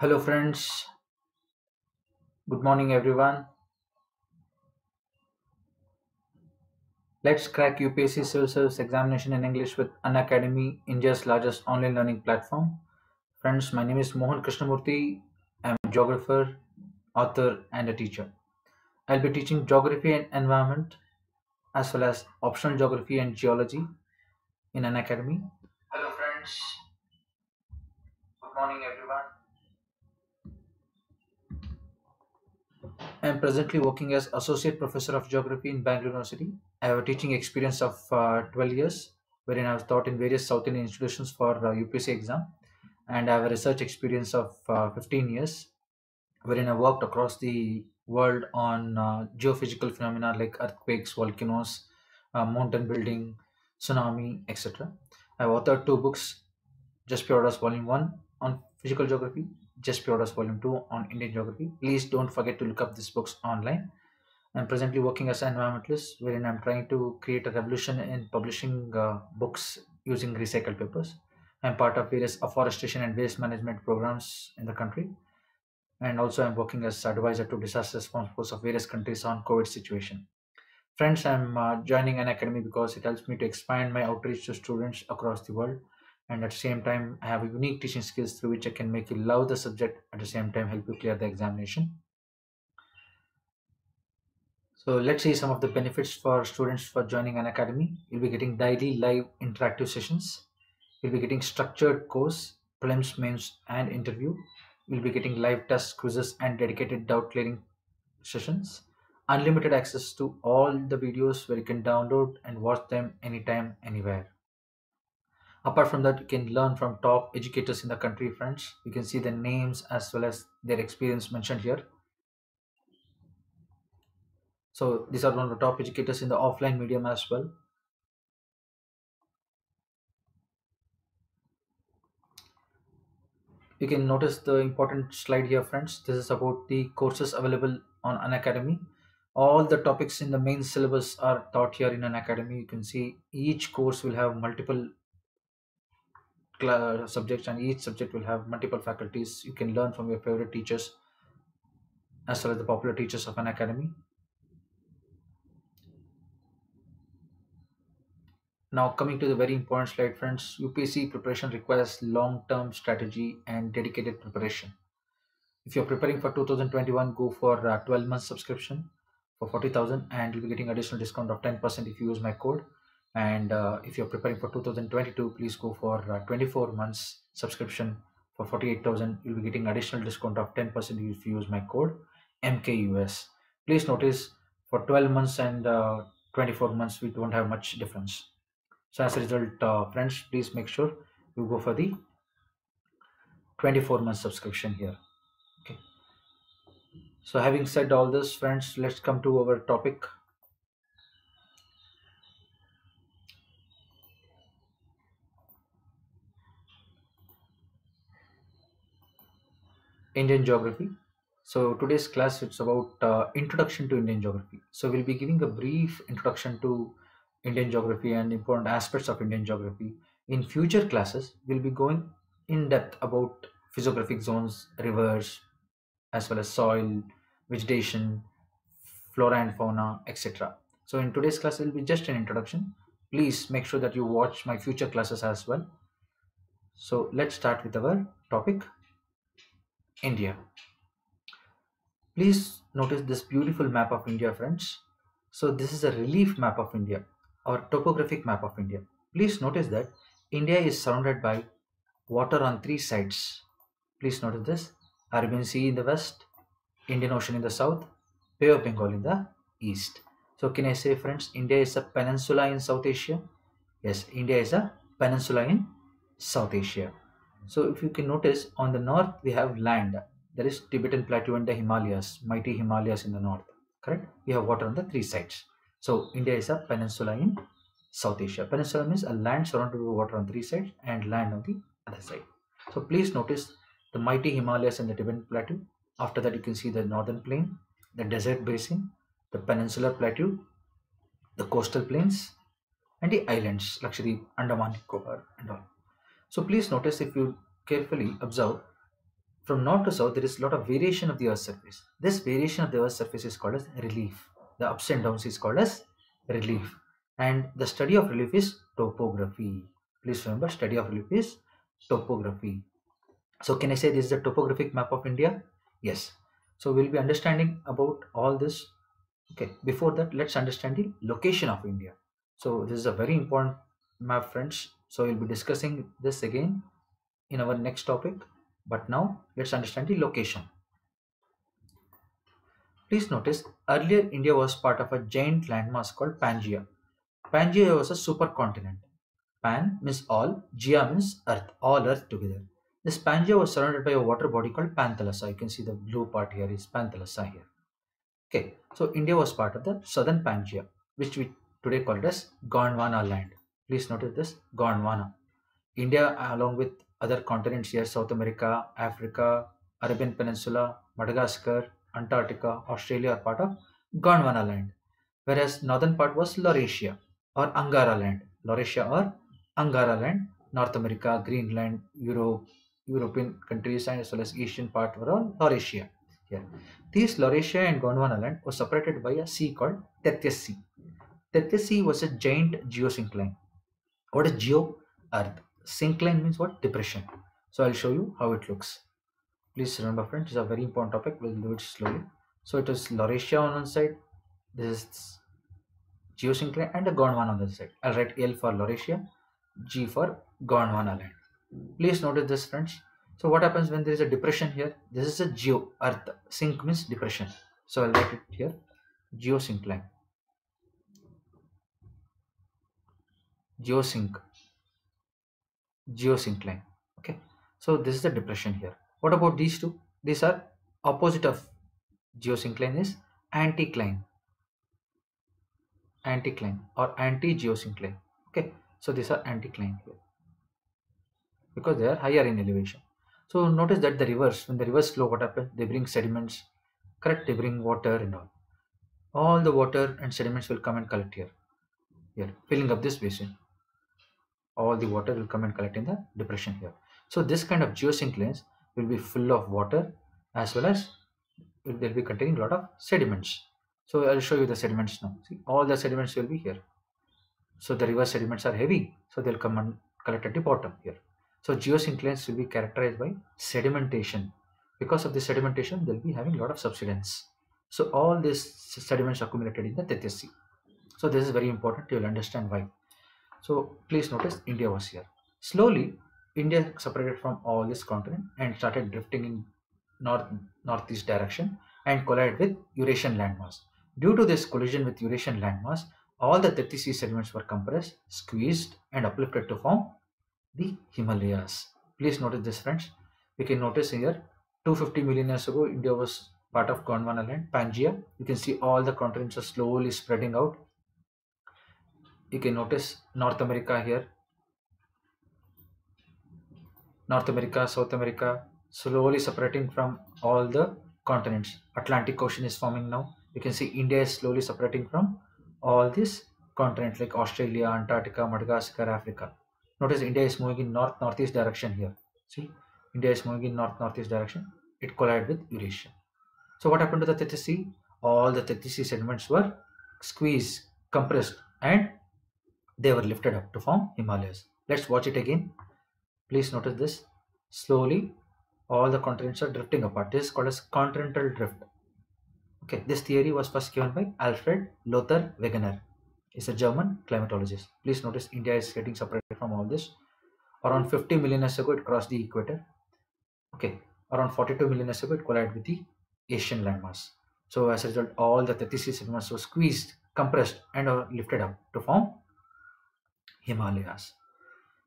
Hello, friends. Good morning, everyone. Let's crack UPSC Civil Service examination in English with Unacademy, India's largest online learning platform. Friends, my name is Mohan Krishnamurthy. I'm a geographer, author, and a teacher. I'll be teaching geography and environment as well as optional geography and geology in Unacademy. Hello, friends. Good morning, everyone. I am presently working as Associate Professor of Geography in Bangalore University. I have a teaching experience of uh, 12 years, wherein I have taught in various South Indian institutions for uh, UPSC exam, and I have a research experience of uh, 15 years, wherein I worked across the world on uh, geophysical phenomena like earthquakes, volcanoes, uh, mountain building, tsunami, etc. I have authored two books, Just Pure Volume 1 on physical geography, Just Pure Volume 2 on Indian geography. Please don't forget to look up these books online. I'm presently working as an environmentalist, wherein I'm trying to create a revolution in publishing uh, books using recycled papers. I'm part of various afforestation and waste management programs in the country, and also I'm working as advisor to disaster response force of various countries on COVID situation. Friends, I'm uh, joining Unacademy because it helps me to expand my outreach to students across the world, and at the same time, I have unique teaching skills through which I can make you love the subject. At the same time, help you clear the examination. So let's see some of the benefits for students for joining Unacademy. You'll be getting daily live interactive sessions. You'll be getting structured course, prelims, mains, and interview. You'll be getting live tests, quizzes, and dedicated doubt clearing sessions. Unlimited access to all the videos where you can download and watch them anytime, anywhere. Apart from that, you can learn from top educators in the country, friends. You can see the names as well as their experience mentioned here. So these are one of the top educators in the offline medium as well. You can notice the important slide here, friends. This is about the courses available on Unacademy. All the topics in the main syllabus are taught here in Unacademy. You can see each course will have multiple subjects and each subject will have multiple faculties. You can learn from your favorite teachers as well as the popular teachers of Unacademy. Now coming to the very important slide friends, UPSC preparation requires long-term strategy and dedicated preparation. If you're preparing for 2021, go for a 12 month subscription for 40,000 and you'll be getting additional discount of 10% if you use my code. And uh, if you're preparing for 2022, please go for uh, 24 months subscription for 48,000. You'll be getting additional discount of 10% if you use my code MKUS. Please notice for 12 months and uh, 24 months, we don't have much difference. So as a result, uh, friends, please make sure you go for the 24 month subscription here. Okay. So having said all this, friends, let's come to our topic. Indian geography. So today's class it's about uh, introduction to Indian geography. So we'll be giving a brief introduction to Indian geography and important aspects of Indian geography. In future classes, we'll be going in depth about physiographic zones, rivers, as well as soil, vegetation, flora and fauna, etc. So in today's class, it will be just an introduction. Please make sure that you watch my future classes as well. So let's start with our topic, India. Please notice this beautiful map of India, friends. So this is a relief map of India or topographic map of India. Please notice that India is surrounded by water on three sides. Please notice this Arabian Sea in the west, Indian Ocean in the south, Bay of Bengal in the east. So, can I say, friends, India is a peninsula in South Asia? Yes, India is a peninsula in South Asia. So, if you can notice, on the north we have land, There is Tibetan Plateau and the Himalayas, mighty Himalayas in the north. Correct? We have water on the three sides. So, India is a peninsula in South Asia. Peninsula means a land surrounded by water on three sides and land on the other side. So please notice the mighty Himalayas and the Tibetan Plateau. After that, you can see the northern plain, the desert basin, the peninsular plateau, the coastal plains, and the islands, Lakshadweep, Andaman, Nicobar, and all. So please notice if you carefully observe, from north to south, there is a lot of variation of the Earth's surface. This variation of the Earth's surface is called as relief. The ups and downs is called as relief. And the study of relief is topography. Please remember, study of relief is topography. So can I say this is the topographic map of India? Yes. So we'll be understanding about all this. Okay, before that, let's understand the location of India. So this is a very important map, friends. So we'll be discussing this again in our next topic. But now let's understand the location. Please notice earlier India was part of a giant landmass called Pangaea. Pangaea was a supercontinent. Pan means all, Gaea means earth, all earth together. This Pangaea was surrounded by a water body called Panthalassa. You can see the blue part here is Panthalassa here. Okay, so India was part of the southern Pangaea, which we today call it as Gondwana land. Please notice this Gondwana. India along with other continents here, South America, Africa, Arabian Peninsula, Madagascar, Antarctica, Australia are part of Gondwana land. Whereas northern part was Laurasia or Angara land. Laurasia or Angara land, North America, Greenland, Europe, European countries and as well as Asian part were all Laurasia. Here. These Laurasia and Gondwana land was separated by a sea called Tethys Sea. Tethys Sea was a giant geosyncline. What is geo? Earth. Syncline means what? Depression. So I'll show you how it looks. Please remember friends, it's a very important topic. We'll do it slowly. So it is Laurasia on one side. This is geosyncline and a Gondwana on the other side. I'll write L for Laurasia, G for Gondwana land. Please notice this friends. So what happens when there is a depression here? This is a geo earth. Sync means depression. So I'll write it here. Geosyncline. Geosync. Geosync line. Okay. So this is the depression here. What about these two? These are opposite of geosyncline is anticline anticline or anti-geosync line. Okay. So these are anticline here. Because they are higher in elevation. So notice that the rivers when the rivers flow what happens they bring sediments. Correct they bring water and all. All the water and sediments will come and collect here. Here filling up this basin all the water will come and collect in the depression here. So this kind of geosynclines will be full of water as well as will be containing a lot of sediments. So I'll show you the sediments now. See, all the sediments will be here. So the river sediments are heavy, so they'll come and collect at the bottom here. So geosynclines will be characterized by sedimentation. Because of the sedimentation, they'll be having a lot of subsidence. So all these sediments accumulated in the Tethys Sea. So this is very important. You will understand why. So please notice India was here. Slowly, India separated from all this continent and started drifting in north northeast direction and collided with Eurasian landmass. Due to this collision with Eurasian landmass, all the Tethys Sea sediments were compressed, squeezed, and uplifted to form the Himalayas. Please notice this, friends. We can notice here 250 million years ago, India was part of Gondwana land, Pangaea. You can see all the continents are slowly spreading out you can notice North America here. North America, South America, slowly separating from all the continents. Atlantic Ocean is forming now. You can see India is slowly separating from all these continents like Australia, Antarctica, Madagascar, Africa. Notice India is moving in north northeast direction here. See, India is moving in north northeast direction. It collided with Eurasia. So what happened to the Tethys Sea? All the Tethys Sea sediments were squeezed, compressed, and they were lifted up to form Himalayas. Let's watch it again. Please notice this. Slowly, all the continents are drifting apart. This is called as continental drift. Okay, this theory was first given by Alfred Lothar Wegener. He's a German climatologist. Please notice India is getting separated from all this. Around 50 million years ago, it crossed the equator. Okay, around 42 million years ago, it collided with the Asian landmass. So as a result, all the Tethys sediments were squeezed, compressed, and lifted up to form Himalayas.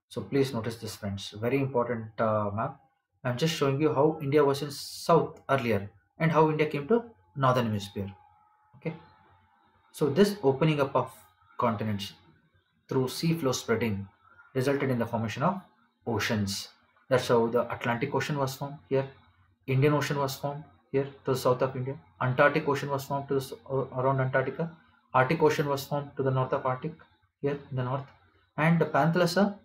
So please notice this friends, very important uh, map. I'm just showing you how India was in south earlier and how India came to northern hemisphere. Okay. So this opening up of continents through sea floor spreading resulted in the formation of oceans. That's how the Atlantic Ocean was formed here. Indian Ocean was formed here to the south of India. Antarctic Ocean was formed to the, uh, around Antarctica. Arctic Ocean was formed to the north of Arctic here in the north and the Panthalassa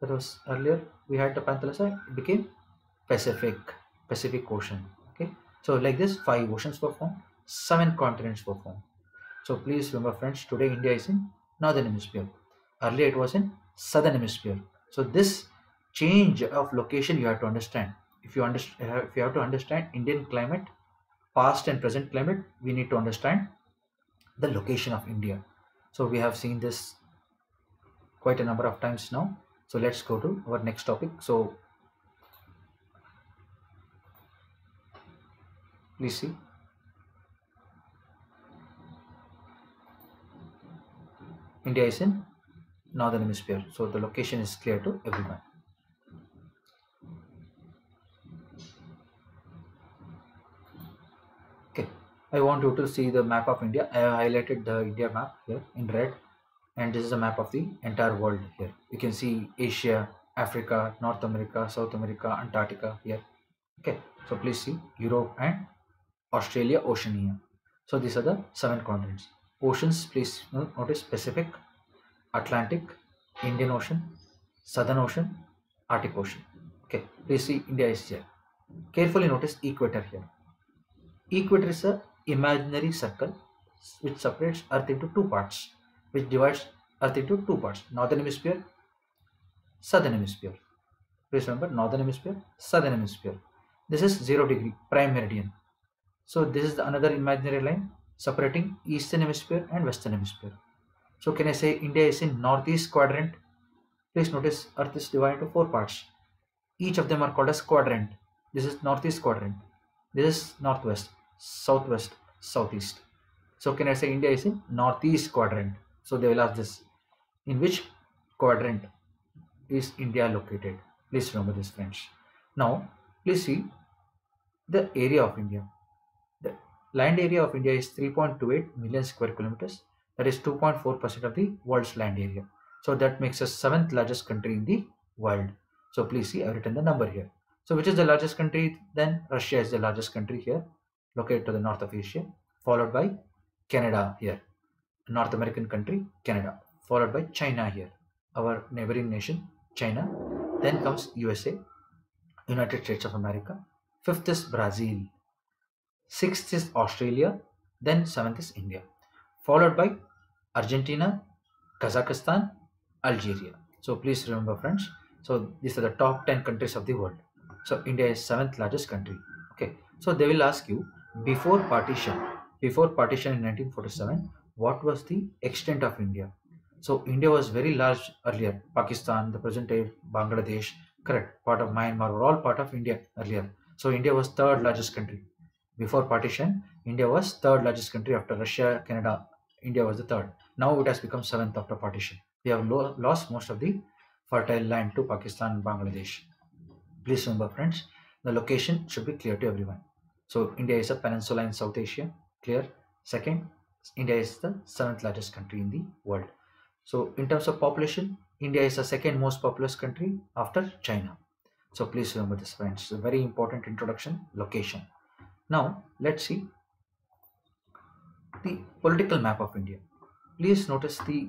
that was earlier we had the Panthalassa it became Pacific Pacific Ocean. Okay, so like this, five oceans were formed, seven continents were formed. So please remember, friends, today India is in northern hemisphere. Earlier it was in southern hemisphere. So this change of location you have to understand. If you understand, uh, if you have to understand Indian climate, past and present climate, we need to understand the location of India. So we have seen this quite a number of times now. So let's go to our next topic. So please see. India is in northern hemisphere. So the location is clear to everyone. Okay, I want you to see the map of India. I highlighted the India map here in red and this is a map of the entire world here. You can see Asia, Africa, North America, South America, Antarctica here. Okay, so please see Europe and Australia, Oceania. So these are the seven continents. Oceans, please notice Pacific, Atlantic, Indian Ocean, Southern Ocean, Arctic Ocean. Okay, please see India is here. Carefully notice equator here. Equator is a imaginary circle which separates Earth into two parts, which divides Earth into two parts, Northern Hemisphere, Southern Hemisphere. Please remember Northern Hemisphere, Southern Hemisphere. This is 0 degree, prime meridian. So this is another imaginary line separating Eastern Hemisphere and Western Hemisphere. So can I say India is in Northeast quadrant? Please notice Earth is divided into four parts. Each of them are called as quadrant. This is Northeast quadrant. This is Northwest, Southwest, Southeast. So can I say India is in Northeast quadrant? So they will ask this. In which quadrant is India located? Please remember this friends. Now please see the area of India. The land area of India is 3.28 million square kilometers. That is 2.4% of the world's land area. So that makes us seventh largest country in the world. So please see, I've written the number here. So which is the largest country? Then Russia is the largest country here, located to the north of Asia, followed by Canada here, North American country, Canada, followed by China here, our neighboring nation, China. Then comes USA, United States of America. Fifth is Brazil. Sixth is Australia. Then seventh is India, followed by Argentina, Kazakhstan, Algeria. So please remember friends. So these are the top 10 countries of the world. So India is seventh largest country. Okay. So they will ask you before partition, before partition in 1947, what was the extent of India? So India was very large earlier. Pakistan, the present day Bangladesh, correct, part of Myanmar were all part of India earlier. So India was third largest country. Before partition, India was third largest country after Russia, Canada. India was the third. Now it has become seventh after partition. We have lo lost most of the fertile land to Pakistan and Bangladesh. Please remember friends, the location should be clear to everyone. So India is a peninsula in South Asia, clear. Second, India is the seventh largest country in the world. So in terms of population, India is the second most populous country after China. So please remember this friends. A very important introduction, location. Now let's see the political map of India. Please notice the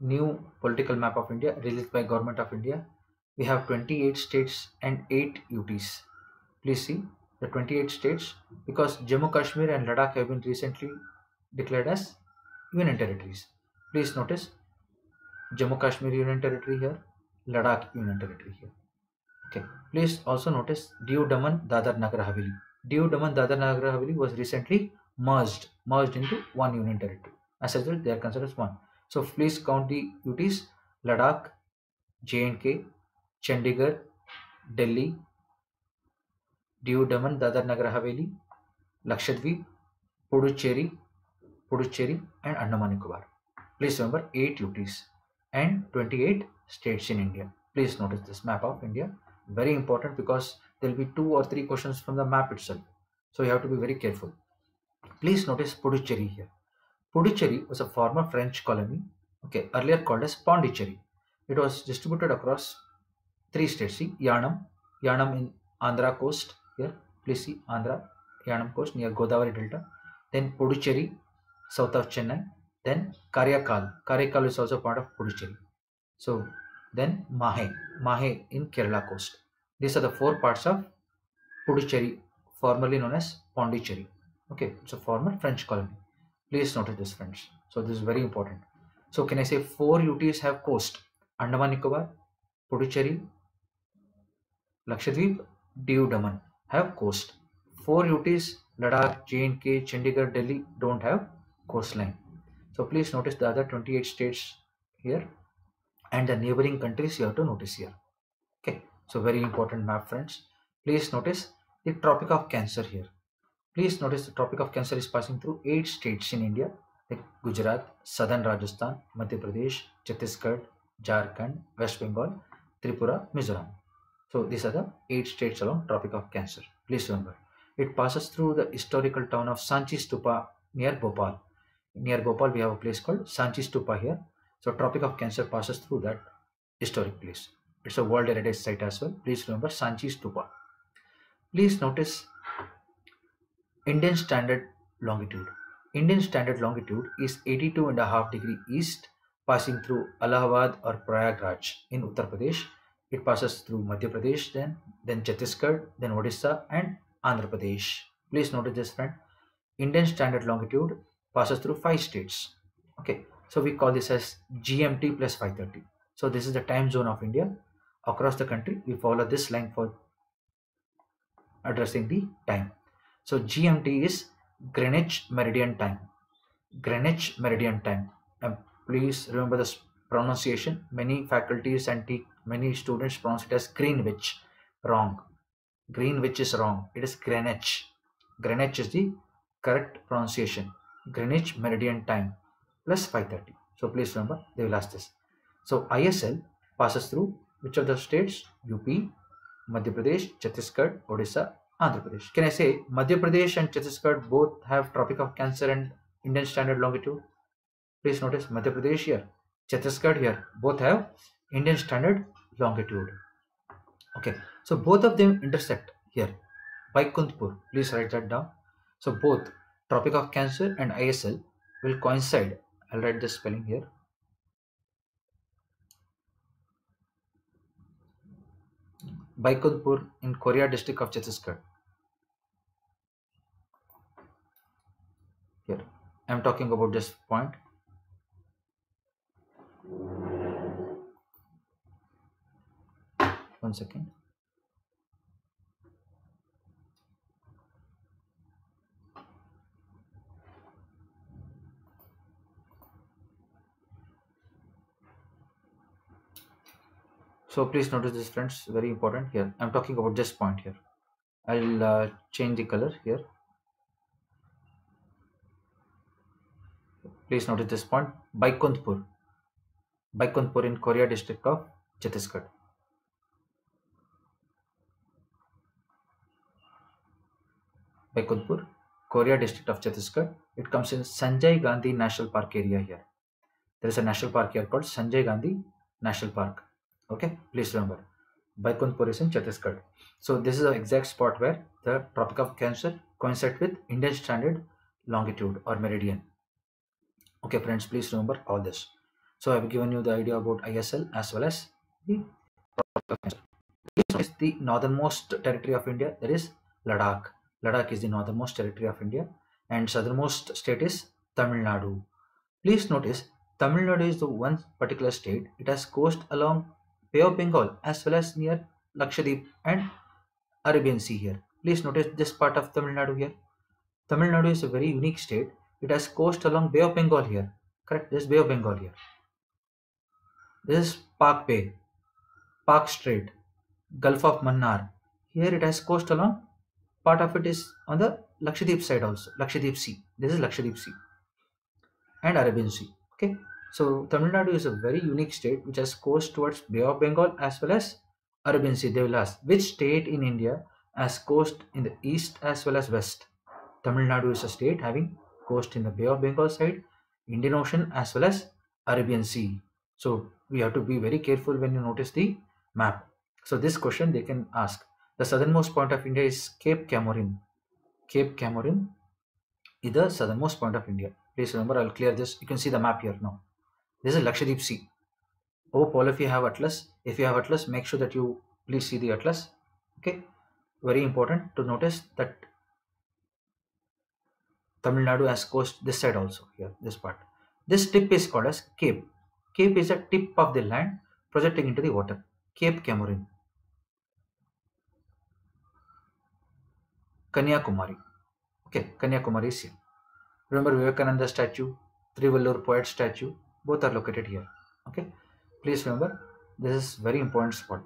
new political map of India released by Government of India. We have 28 states and 8 UTs. Please see the 28 states because Jammu Kashmir and Ladakh have been recently declared as union territories. Please notice Jammu Kashmir Union Territory here, Ladakh Union Territory here. Okay. Please also notice Diu Daman Dadra Nagar Haveli. Diu Daman Dadra Nagar Haveli was recently merged, merged into one union territory. As a result, they are considered as one. So please count the UTs: Ladakh, J&K, Chandigarh, Delhi, Diu Daman Dadra Nagar Haveli, Lakshadweep, Puducherry, Puducherry, and Andaman Nicobar. Please remember 8 UTs and 28 states in India. Please notice this map of India. Very important because there will be two or three questions from the map itself. So you have to be very careful. Please notice Puducherry here. Puducherry was a former French colony, okay, earlier called as Pondicherry. It was distributed across three states. See, Yanam, Yanam in Andhra coast here. Please see Andhra, Yanam coast near Godavari Delta. Then Puducherry, south of Chennai. Then Karaikal. Karaikal is also part of Puducherry. So then Mahe, Mahe in Kerala coast. These are the four parts of Puducherry, formerly known as Pondicherry. Okay, it's a former French colony. Please note this, friends. So this is very important. So can I say four UTs have coast? Andaman Nicobar, Puducherry, Lakshadweep, Diu Daman have coast. Four UTs, Ladakh, J&K, Chandigarh, Delhi don't have coastline. So please notice the other 28 states here and the neighboring countries you have to notice here. Okay, so very important map friends. Please notice the Tropic of Cancer here. Please notice the Tropic of Cancer is passing through eight states in India like Gujarat, Southern Rajasthan, Madhya Pradesh, Chhattisgarh, Jharkhand, West Bengal, Tripura, Mizoram. So these are the eight states along Tropic of Cancer. Please remember. It passes through the historical town of Sanchi Stupa near Bhopal. Near Bhopal, we have a place called Sanchi Stupa here. So Tropic of Cancer passes through that historic place. It's a World Heritage Site as well. Please remember Sanchi Stupa. Please notice Indian Standard Longitude. Indian Standard Longitude is 82 and a half degree east passing through Allahabad or Prayagraj in Uttar Pradesh. It passes through Madhya Pradesh then, then Chhattisgarh, then Odisha and Andhra Pradesh. Please notice this friend. Indian Standard Longitude passes through five states. Okay, so we call this as GMT plus 530. So this is the time zone of India. Across the country, we follow this line for addressing the time. So GMT is Greenwich Meridian Time. Greenwich Meridian Time. And please remember this pronunciation. Many faculties and many students pronounce it as Greenwich. Wrong. Greenwich is wrong. It is Greenwich. Greenwich is the correct pronunciation. Greenwich Meridian Time plus 530. So please remember they will ask this. So ISL passes through which of the states? UP, Madhya Pradesh, Chhattisgarh, Odisha, Andhra Pradesh. Can I say Madhya Pradesh and Chhattisgarh both have Tropic of Cancer and Indian Standard Longitude? Please notice Madhya Pradesh here, Chhattisgarh here, both have Indian Standard Longitude. Okay, so both of them intersect here. Baikunthpur, please write that down. So both Tropic of Cancer and ISL will coincide. I'll write the spelling here. Baikunthpur in Korea district of Chhattisgarh. Here, I'm talking about this point. One second. So please notice this friends, very important here. I'm talking about this point here. I'll uh, change the color here. Please notice this point, Baikunthpur. Baikunthpur in Korea district of Chhattisgarh. Baikunthpur, Korea district of Chhattisgarh. It comes in Sanjay Gandhi National Park area here. There is a national park here called Sanjay Gandhi National Park okay please remember. Baikunthpur is in Chhattisgarh. So this is the exact spot where the Tropic of Cancer coincides with Indian Standard Longitude or Meridian. Okay friends please remember all this. So I have given you the idea about ISL as well as the Tropic of Cancer. Is the northernmost territory of India. That is Ladakh. Ladakh is the northernmost territory of India and southernmost state is Tamil Nadu. Please notice Tamil Nadu is the one particular state. It has coast along Bay of Bengal as well as near Lakshadweep and Arabian Sea here. Please notice this part of Tamil Nadu here. Tamil Nadu is a very unique state. It has coast along Bay of Bengal here. Correct? This Bay of Bengal here. This is Palk Bay, Palk Strait, Gulf of Mannar. Here it has coast along. Part of it is on the Lakshadweep side also. Lakshadweep Sea. This is Lakshadweep Sea and Arabian Sea. Okay. So Tamil Nadu is a very unique state which has coast towards Bay of Bengal as well as Arabian Sea. They will ask which state in India has coast in the east as well as west. Tamil Nadu is a state having coast in the Bay of Bengal side, Indian Ocean as well as Arabian Sea. So we have to be very careful when you notice the map. So this question they can ask. The southernmost point of India is Cape Comorin. Cape Comorin is the southernmost point of India. Please remember, I'll clear this. You can see the map here now. This is Lakshadweep Sea. Hope all of you have Atlas. If you have Atlas, make sure that you please see the Atlas. Okay. very important to notice that Tamil Nadu has coast this side also here, this part. This tip is called as Cape. Cape is a tip of the land projecting into the water. Cape Comorin. Kanyakumari. Okay, Kanyakumari is here. Remember Vivekananda statue, Thiruvalluvar poet statue, both are located here. Okay, please remember this is very important spot.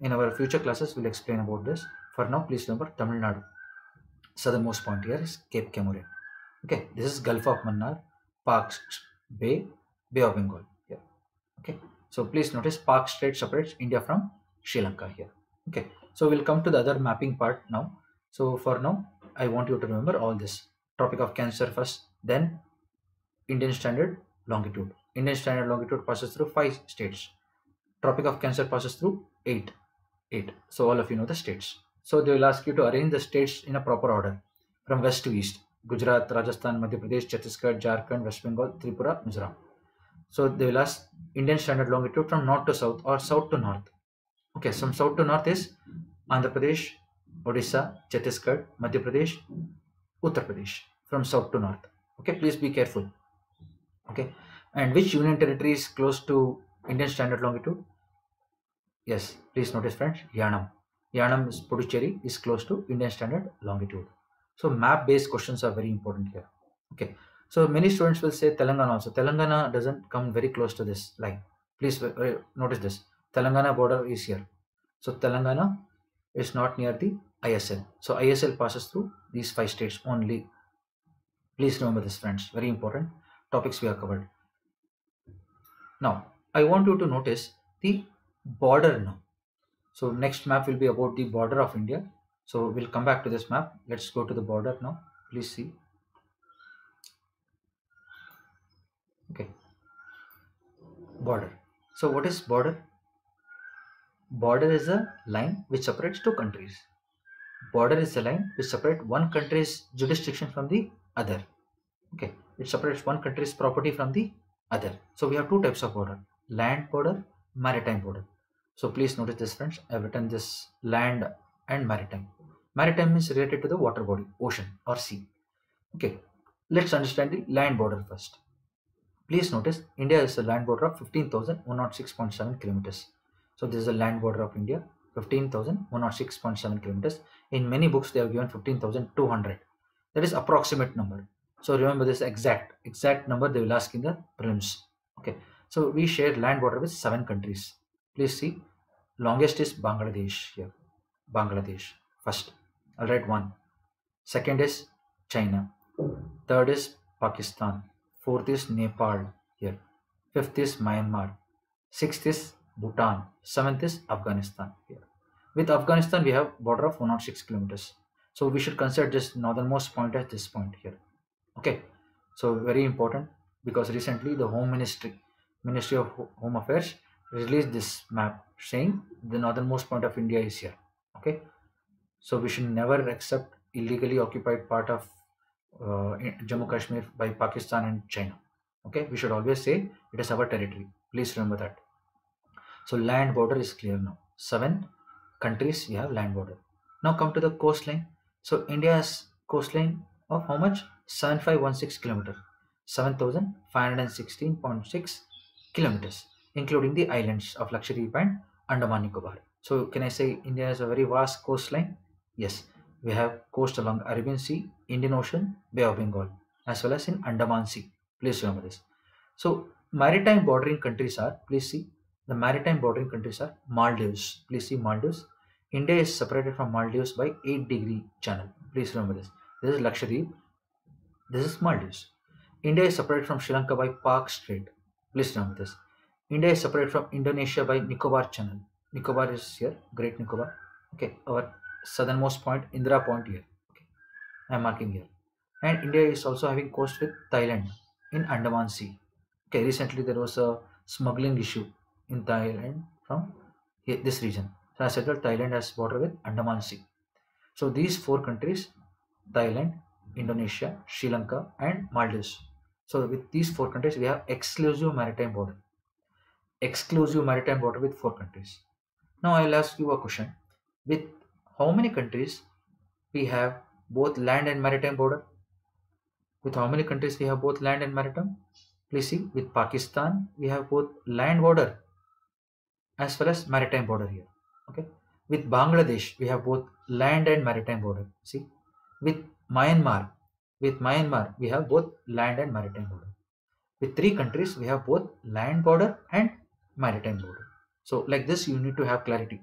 In our future classes, we'll explain about this. For now, please remember Tamil Nadu. Southernmost point here is Cape Comorin. Okay, this is Gulf of Mannar, Palk Bay, Bay of Bengal here. Okay, so please notice Palk Strait separates India from Sri Lanka here. Okay, so we'll come to the other mapping part now. So for now, I want you to remember all this. Tropic of Cancer first, then Indian Standard Longitude. Indian Standard Longitude passes through five states. Tropic of Cancer passes through eight. Eight. So all of you know the states. So they will ask you to arrange the states in a proper order from west to east. Gujarat, Rajasthan, Madhya Pradesh, Chhattisgarh, Jharkhand, West Bengal, Tripura, Mizoram. So they will ask Indian Standard Longitude from north to south or south to north. Okay, from south to north is Andhra Pradesh, Odisha, Chhattisgarh, Madhya Pradesh, Uttar Pradesh from south to north. Okay, please be careful. Okay, and which union territory is close to Indian Standard Longitude? Yes, please notice friends, Yanam. Yanam is Puducherry is close to Indian Standard Longitude. So map based questions are very important here. Okay, so many students will say Telangana also. Telangana doesn't come very close to this line. Please uh, notice this. Telangana border is here. So Telangana is not near the ISL. So ISL passes through these five states only. Please remember this friends. Very important topics we have covered. Now I want you to notice the border now. So next map will be about the border of India. So we'll come back to this map. Let's go to the border now. Please see. Okay. Border. So what is border? Border is a line which separates two countries. Border is a line which separates one country's jurisdiction from the other. Okay. It separates one country's property from the other. So we have two types of border. Land border, maritime border. So please notice this friends. I have written this land and maritime. Maritime is related to the water body, ocean or sea. Okay, let's understand the land border first. Please notice India is a land border of 15,106.7 kilometers. So this is the land border of India, 15,106.7 kilometers. In many books they have given 15,200. That is approximate number. So remember this exact exact number they will ask in the prelims. Okay. So we share land border with seven countries. Please see longest is Bangladesh here. Bangladesh first. I'll write one. Second is China. Third is Pakistan. Fourth is Nepal here. Fifth is Myanmar. Sixth is Bhutan. Seventh is Afghanistan here. With Afghanistan, we have border of 106 kilometers. So we should consider this northernmost point as this point here. Okay. So very important because recently the Home Ministry, Ministry of Home Affairs, released this map saying the northernmost point of India is here. Okay. So we should never accept illegally occupied part of uh, Jammu Kashmir by Pakistan and China. Okay, we should always say it is our territory. Please remember that. So land border is clear now. Seven countries we have land border. Now come to the coastline. So India has coastline of how much? 7516 kilometer. 7516.6 kilometers, including the islands of Lakshadweep and Andaman Nicobar. So can I say India has a very vast coastline? Yes, we have coast along Arabian Sea, Indian Ocean, Bay of Bengal, as well as in Andaman Sea. Please remember this. So maritime bordering countries are, please see, the maritime bordering countries are Maldives. Please see Maldives. India is separated from Maldives by 8 degree channel. Please remember this. This is Lakshadweep. This is Maldives. India is separated from Sri Lanka by Palk Strait. Please remember this. India is separated from Indonesia by Nicobar Channel. Nicobar is here, Great Nicobar. Okay, our southernmost point, Indira Point here. Okay, I am marking here. And India is also having coast with Thailand in Andaman Sea. Okay, recently there was a smuggling issue in Thailand from this region. So I said, that Thailand has border with Andaman Sea. So these four countries, Thailand, Indonesia, Sri Lanka, and Maldives. So with these four countries, we have exclusive maritime border. Exclusive maritime border with four countries. Now I'll ask you a question. With how many countries we have both land and maritime border? With how many countries we have both land and maritime? Please see, with Pakistan, we have both land border as well as maritime border here. Okay. With Bangladesh, we have both land and maritime border. See, with Myanmar, with Myanmar, we have both land and maritime border. With three countries, we have both land border and maritime border. So like this, you need to have clarity.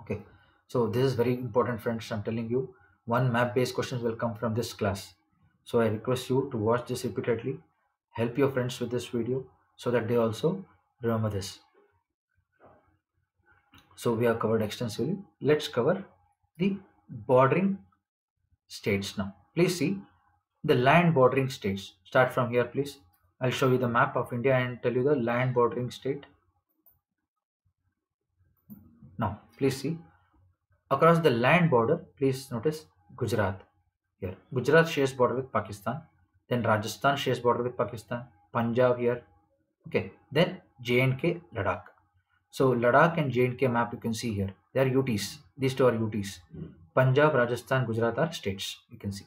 Okay. So this is very important, friends. I'm telling you, one map-based questions will come from this class. So I request you to watch this repeatedly. Help your friends with this video so that they also remember this. So we have covered extensively. Let's cover the bordering states now. Please see the land bordering states. Start from here, please. I'll show you the map of India and tell you the land bordering state. Now, please see across the land border. Please notice Gujarat here. Gujarat shares border with Pakistan. Then Rajasthan shares border with Pakistan. Punjab here. Okay. Then J&K, Ladakh. So Ladakh and J&K map you can see here. They are UTs. These two are UTs. Punjab, Rajasthan, Gujarat are states. You can see.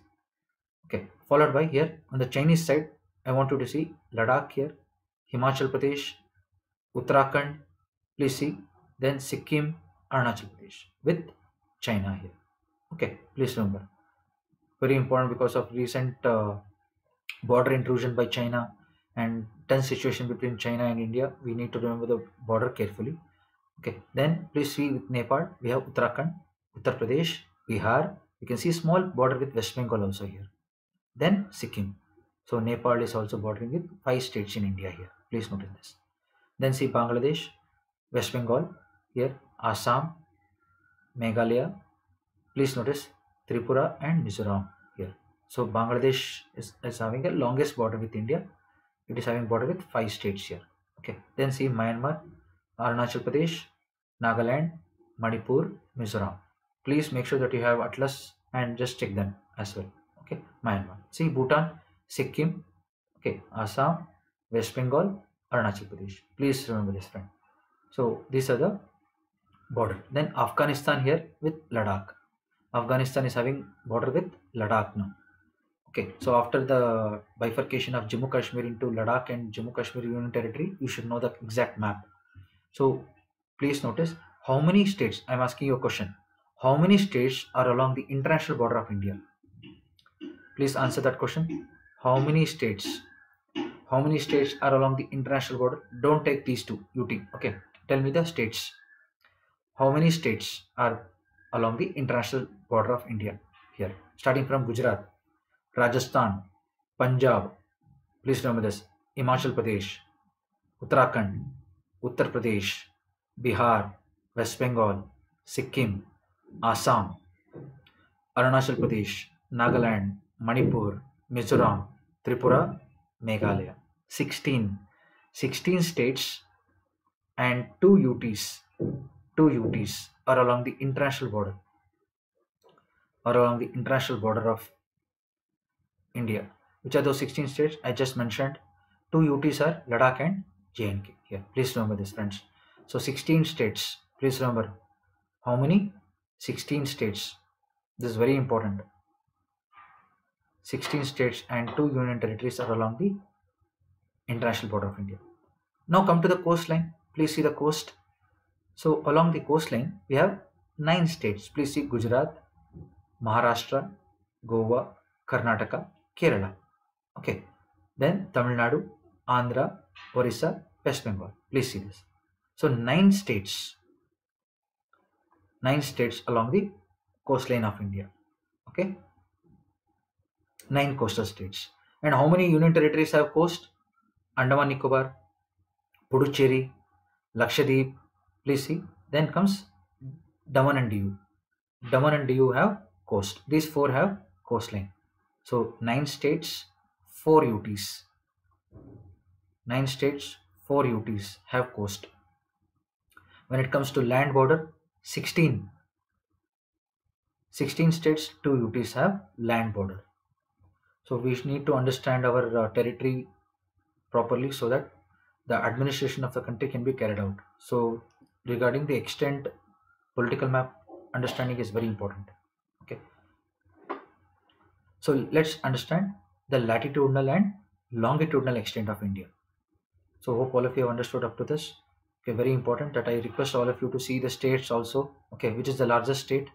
Okay. Followed by here on the Chinese side, I want you to see Ladakh here, Himachal Pradesh, Uttarakhand. Please see. Then Sikkim, Arunachal Pradesh with China here. Okay. Please remember. Very important because of recent uh, border intrusion by China and tense situation between China and India. We need to remember the border carefully. Okay. Then please see with Nepal, we have Uttarakhand, Uttar Pradesh, Bihar. You can see small border with West Bengal also here. Then Sikkim. So Nepal is also bordering with five states in India here. Please notice this. Then see Bangladesh, West Bengal here, Assam, Meghalaya. Please notice Tripura and Mizoram here. So Bangladesh is, is having the longest border with India. It is having border with five states here. Okay. Then see Myanmar, Arunachal Pradesh, Nagaland, Manipur, Mizoram. Please make sure that you have atlas and just check them as well. Okay. Myanmar. See Bhutan, Sikkim, okay, Assam, West Bengal, Arunachal Pradesh. Please remember this friend. So these are the border. Then Afghanistan here with Ladakh. Afghanistan is having border with Ladakh now. Okay, so after the bifurcation of Jammu Kashmir into Ladakh and Jammu Kashmir Union Territory, you should know the exact map. So please notice how many states, I'm asking you a question. How many states are along the international border of India? Please answer that question. How many states? How many states are along the international border? Don't take these two, UT. Okay, tell me the states. How many states are along the international border of India here? Starting from Gujarat, Rajasthan, Punjab, please remember this, Himachal Pradesh, Uttarakhand, Uttar Pradesh, Bihar, West Bengal, Sikkim, Assam, Arunachal Pradesh, Nagaland, Manipur, Mizoram, Tripura, Meghalaya. 16. 16 states and 2 UTs. 2 UTs are along the international border. Are along the international border of India. Which are those 16 states I just mentioned? 2 UTs are Ladakh and JNK. Here, please remember this, friends. So 16 states. Please remember how many? 16 states. This is very important. 16 states and 2 union territories are along the international border of India. Now come to the coastline. Please see the coast. So along the coastline, we have 9 states. Please see Gujarat, Maharashtra, Goa, Karnataka, Kerala. Okay. Then Tamil Nadu, Andhra, Orissa, West Bengal. Please see this. So nine states. Nine states along the coastline of India. Okay. Nine coastal states. And how many union territories have coast? Andaman Nicobar, Puducherry, Lakshadweep. Please see. Then comes Daman and Diu. Daman and Diu have coast. These four have coastline. So nine states, four UTs. Nine states, four UTs have coast. When it comes to land border, 16. 16 states, two UTs have land border. So we need to understand our uh, territory properly so that the administration of the country can be carried out. So regarding the extent political map, understanding is very important. Okay. So let's understand the latitudinal and longitudinal extent of India. So hope all of you have understood up to this. Okay, very important that I request all of you to see the states also. Okay, which is the largest state?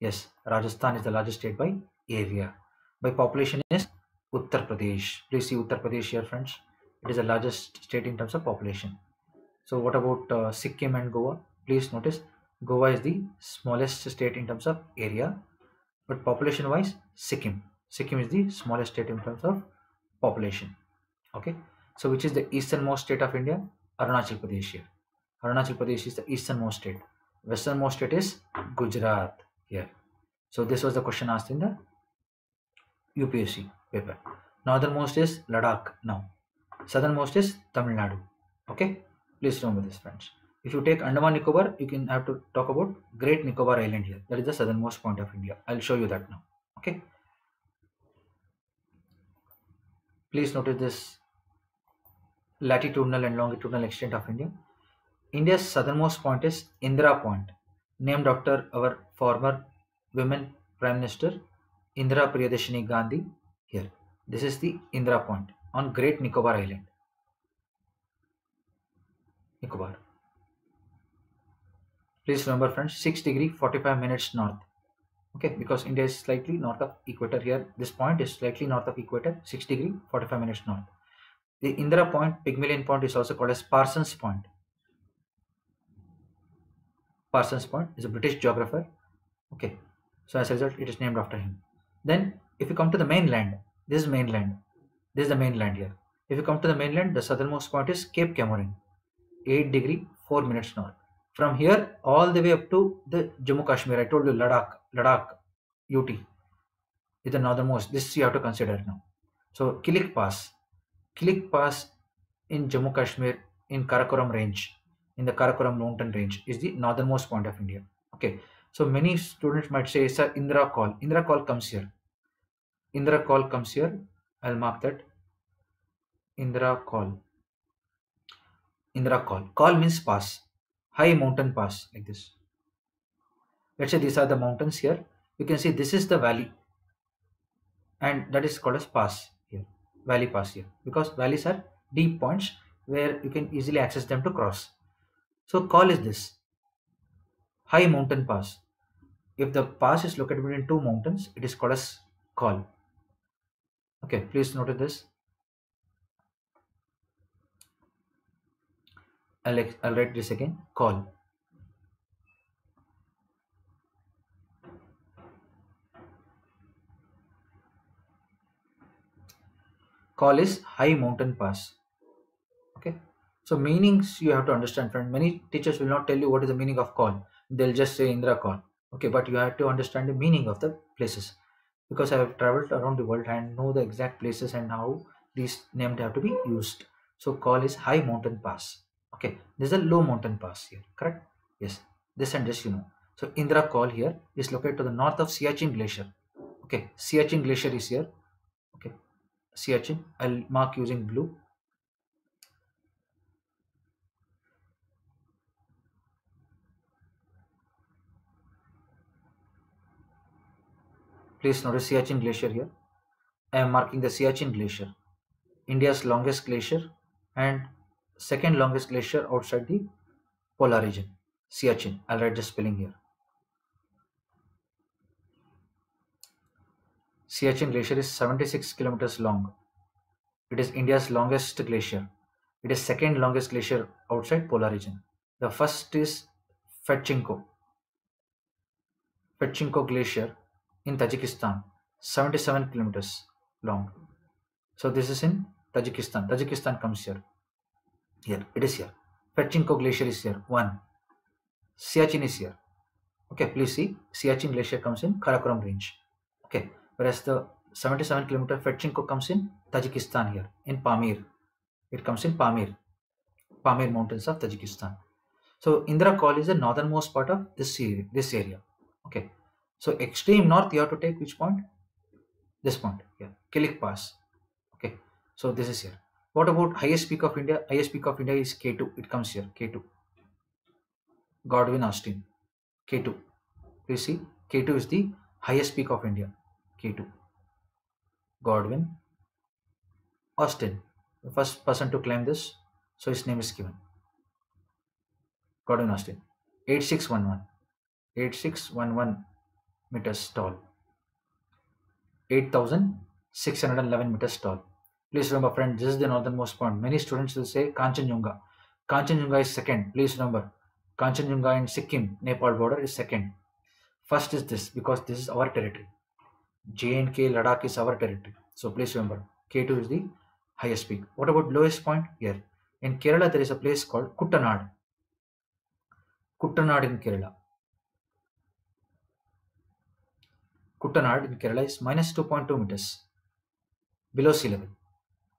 Yes, Rajasthan is the largest state by area. By population is Uttar Pradesh. Please see Uttar Pradesh here, friends. It is the largest state in terms of population. So what about uh, Sikkim and Goa? Please notice Goa is the smallest state in terms of area, but population wise, Sikkim. Sikkim is the smallest state in terms of population. Okay, so which is the easternmost state of India? Arunachal Pradesh here. Arunachal Pradesh is the easternmost state. Westernmost state is Gujarat here. So this was the question asked in the UPSC paper. Northernmost is Ladakh now. Southernmost is Tamil Nadu. Okay, please remember this, friends. If you take Andaman Nicobar, you can have to talk about Great Nicobar Island here. That is the southernmost point of India. I'll show you that now. Okay. Please notice this latitudinal and longitudinal extent of India. India's southernmost point is Indira Point, named after our former women Prime Minister Indira Priyadarshini Gandhi. Here, this is the Indira Point on Great Nicobar Island. Nicobar. Please remember, friends, 6 degree 45 minutes north. Okay, because India is slightly north of equator here. This point is slightly north of equator, 6 degree 45 minutes north. The Indira Point, Pygmalion Point is also called as Parsons Point. Parsons Point is a British geographer. Okay, so as a result, it is named after him. Then, if you come to the mainland, this is mainland. This is the mainland here. If you come to the mainland, the southernmost point is Cape Comorin, 8 degree 4 minutes north. From here all the way up to the Jammu Kashmir, I told you Ladakh, Ladakh, UT is the northernmost. This you have to consider now. So Kilik Pass, Kilik Pass in Jammu Kashmir in Karakoram range, in the Karakoram mountain range is the northernmost point of India. Okay, so many students might say, sir, Indra col. Indra col comes here. Indra col comes here. I'll mark that. Indra col. Indra col. Col means pass. High mountain pass like this. Let's say these are the mountains here. You can see this is the valley. And that is called as pass here. Valley pass here. Because valleys are deep points where you can easily access them to cross. So col is this. High mountain pass. If the pass is located between two mountains, it is called as col. Okay, please note this. I'll, I'll write this again. Col. Col is high mountain pass. So meanings you have to understand, friend. Many teachers will not tell you what is the meaning of col. They'll just say Indra col. Okay, but you have to understand the meaning of the places because I have traveled around the world and know the exact places and how these names have to be used. So col is high mountain pass. Okay, this is a low mountain pass here, correct? Yes, this and this you know. So Indra col here is located to the north of Siachen Glacier. Okay, Siachen Glacier is here. Okay, Siachen. I'll mark using blue. Please notice Siachen Glacier here. I am marking the Siachen Glacier, India's longest glacier and second longest glacier outside the polar region. Siachen. I'll write the spelling here. Siachen Glacier is 76 kilometers long. It is India's longest glacier. It is second longest glacier outside polar region. The first is Fedchenko. Fedchenko Glacier in Tajikistan, 77 kilometers long. So this is in Tajikistan. Tajikistan comes here. Here, it is here. Fedchenko Glacier is here. One. Siachen is here. Okay, please see. Siachen Glacier comes in Karakoram range. Okay, whereas the 77 kilometer Fedchenko comes in Tajikistan here in Pamir. It comes in Pamir, Pamir mountains of Tajikistan. So Indra Col is the northernmost part of this. This area. Okay. So extreme north, you have to take which point? This point here, Kilik Pass. Okay. So this is here. What about highest peak of India? Highest peak of India is K2. It comes here, K2. Godwin Austen, K2. You see, K2 is the highest peak of India. K2. Godwin Austen, the first person to climb this, so his name is given. Godwin Austen, 8611, 8611 meters tall, 8611 meters tall. Please remember, friend, this is the northernmost point. Many students will say Kanchenjunga. Kanchenjunga is second. Please remember, Kanchenjunga in Sikkim, Nepal border is second. First is this because this is our territory. J and K Ladakh is our territory. So please remember, K2 is the highest peak. What about lowest point? Here. In Kerala, there is a place called Kuttanad. Kuttanad in Kerala. Kuttanad in Kerala is minus 2.2 meters below sea level.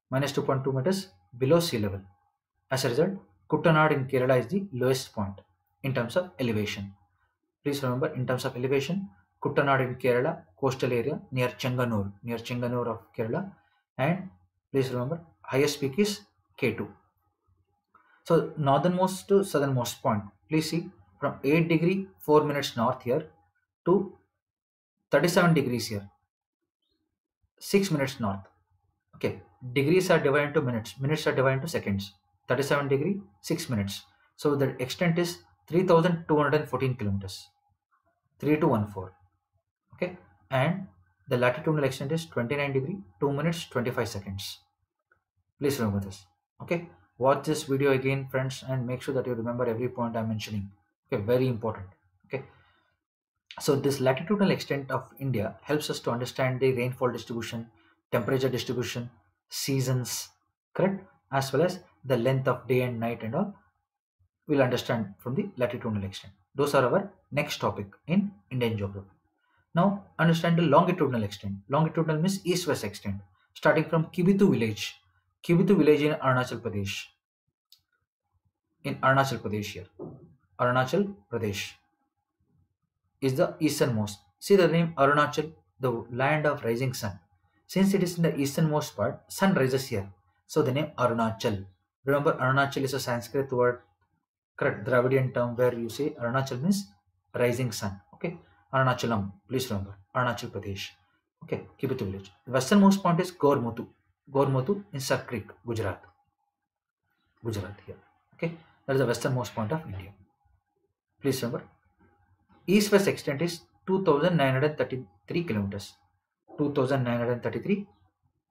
Minus 2.2 meters below sea level. As a result, Kuttanad in Kerala is the lowest point in terms of elevation. Please remember, in terms of elevation, Kuttanad in Kerala, coastal area near Chengannur, near Chengannur of Kerala, and please remember, highest peak is K2. So northernmost to southernmost point, please see from 8 degree 4 minutes north here to 37 degrees here, 6 minutes north. Okay, degrees are divided into minutes, minutes are divided into seconds. 37 degree 6 minutes. So the extent is 3214 kilometers. 3214 okay. And the latitudinal extent is 29 degree 2 minutes 25 seconds. Please remember this. Okay. Watch this video again friends and make sure that you remember every point i'm mentioning. Okay. Very important. Okay so this latitudinal extent of india helps us to understand the rainfall distribution temperature distribution seasons correct as well as the length of day and night and all we'll understand from the latitudinal extent those are our next topic in Indian geography. Now understand the longitudinal extent. Longitudinal means east-west extent. Starting from Kibitu village. Kibitu village in Arunachal Pradesh. In Arunachal Pradesh here. Arunachal Pradesh is the easternmost. See the name Arunachal, the land of rising sun. Since it is in the easternmost part, sun rises here. So the name Arunachal. Remember Arunachal is a Sanskrit word correct Dravidian term where you say Arunachal means rising sun. Okay, Arunachalam, please remember Arunachal Pradesh. Okay, Kibitu village. The westernmost point is Guhar Moti. Gormutu in Sir Creek, Gujarat. Gujarat here. Okay, that is the westernmost point of India. Please remember. East-west extent is 2,933 kilometers. 2,933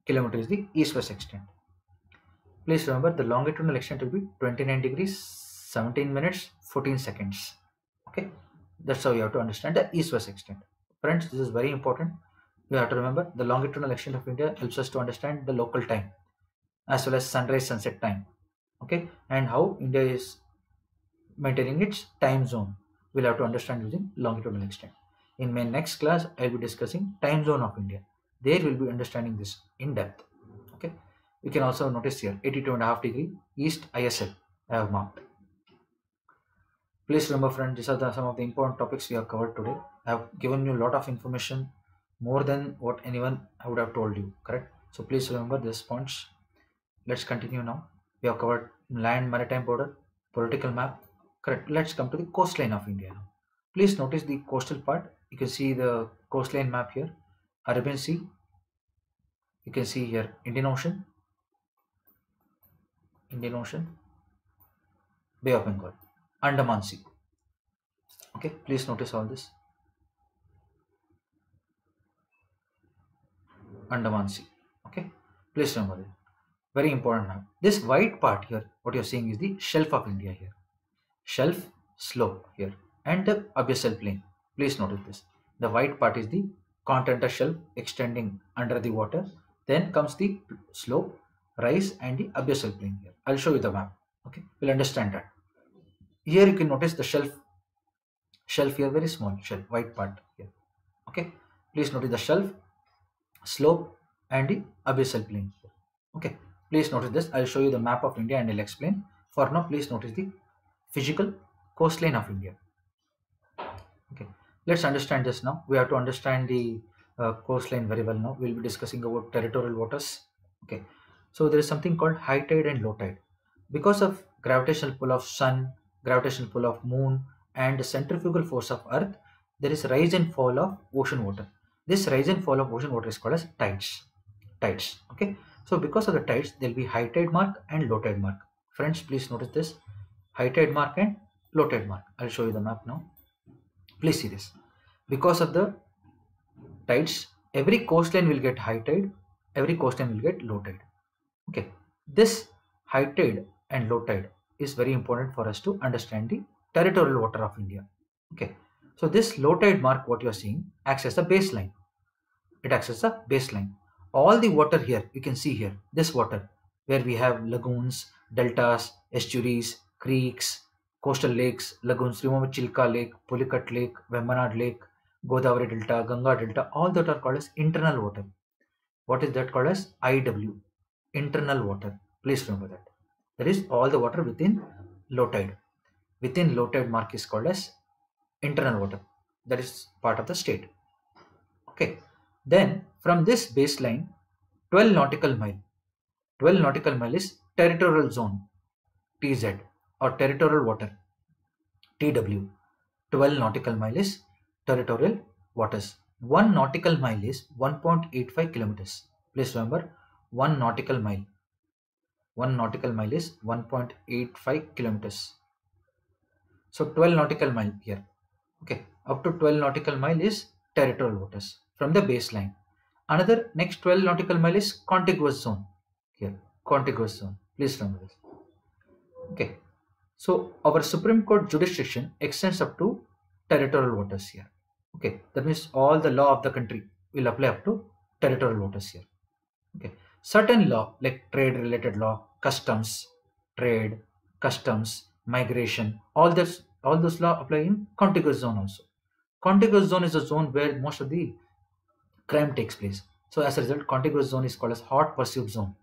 kilometers is the east-west extent. Please remember the longitudinal extent will be 29 degrees 17 minutes 14 seconds. Okay? That's how you have to understand the east west extent. Friends this is very important. You have to remember the longitudinal extent of india helps us to understand the local time as well as sunrise sunset time. Okay? And how india is maintaining its time zone we'll have to understand using longitudinal extent in my next class i'll be discussing time zone of india there we'll be understanding this in depth okay you can also notice here 82 and a half degree east isl i have marked Please remember, friends, these are the, some of the important topics we have covered today. I have given you a lot of information, more than what anyone would have told you, correct? So please remember this points. Let's continue now. We have covered land, maritime border, political map, correct? Let's come to the coastline of India now. Please notice the coastal part. You can see the coastline map here. Arabian Sea. You can see here Indian Ocean, Indian Ocean, Bay of Bengal. Andaman Sea. Okay, please notice all this. Andaman Sea. Okay, please remember it. Very important now. This white part here, what you're seeing is the shelf of India here. Shelf, slope here, and the abyssal plain. Please notice this. The white part is the continental shelf extending under the water. Then comes the slope, rise, and the abyssal plain here. I'll show you the map. Okay, we'll understand that here you can notice the shelf shelf here very small shelf white part here okay please notice the shelf slope and the abyssal plain okay please notice this i'll show you the map of india and i'll explain for now please notice the physical coastline of india okay let's understand this now we have to understand the uh, coastline very well now we'll be discussing about territorial waters okay so there is something called high tide and low tide because of gravitational pull of sun gravitational pull of moon and the centrifugal force of earth there is rise and fall of ocean water. This rise and fall of ocean water is called as tides. Tides. Okay. So because of the tides, there will be high tide mark and low tide mark. Friends, please notice this. High tide mark and low tide mark. I'll show you the map now. Please see this. Because of the tides, every coastline will get high tide, every coastline will get low tide. Okay. This high tide and low tide is very important for us to understand the territorial water of India. Okay. So this low tide mark, what you are seeing, acts as the baseline. It acts as the baseline. All the water here, you can see here, this water, where we have lagoons, deltas, estuaries, creeks, coastal lakes, lagoons. Remember Chilka Lake, Pulicat Lake, Vembanad Lake, Godavari Delta, Ganga Delta, all that are called as internal water. What is that called as IW? Internal water. Please remember that. That is all the water within low tide. Within low tide mark is called as internal water. That is part of the state. Okay. Then from this baseline, 12 nautical mile. 12 nautical mile is territorial zone, TZ or territorial water, TW. 12 nautical mile is territorial waters. 1 nautical mile is 1.85 kilometers. Please remember 1 nautical mile. 1 nautical mile is 1.85 kilometers. So 12 nautical mile here. Okay, up to 12 nautical mile is territorial waters from the baseline. Another next 12 nautical mile is contiguous zone here. Contiguous zone. Please remember this. Okay. So our Supreme Court jurisdiction extends up to territorial waters here. Okay. That means all the law of the country will apply up to territorial waters here. Okay. Certain law like trade related law, customs, trade, customs, migration, all this all those law apply in contiguous zone also. Contiguous zone is a zone where most of the crime takes place. So as a result, contiguous zone is called as hot pursuit zone.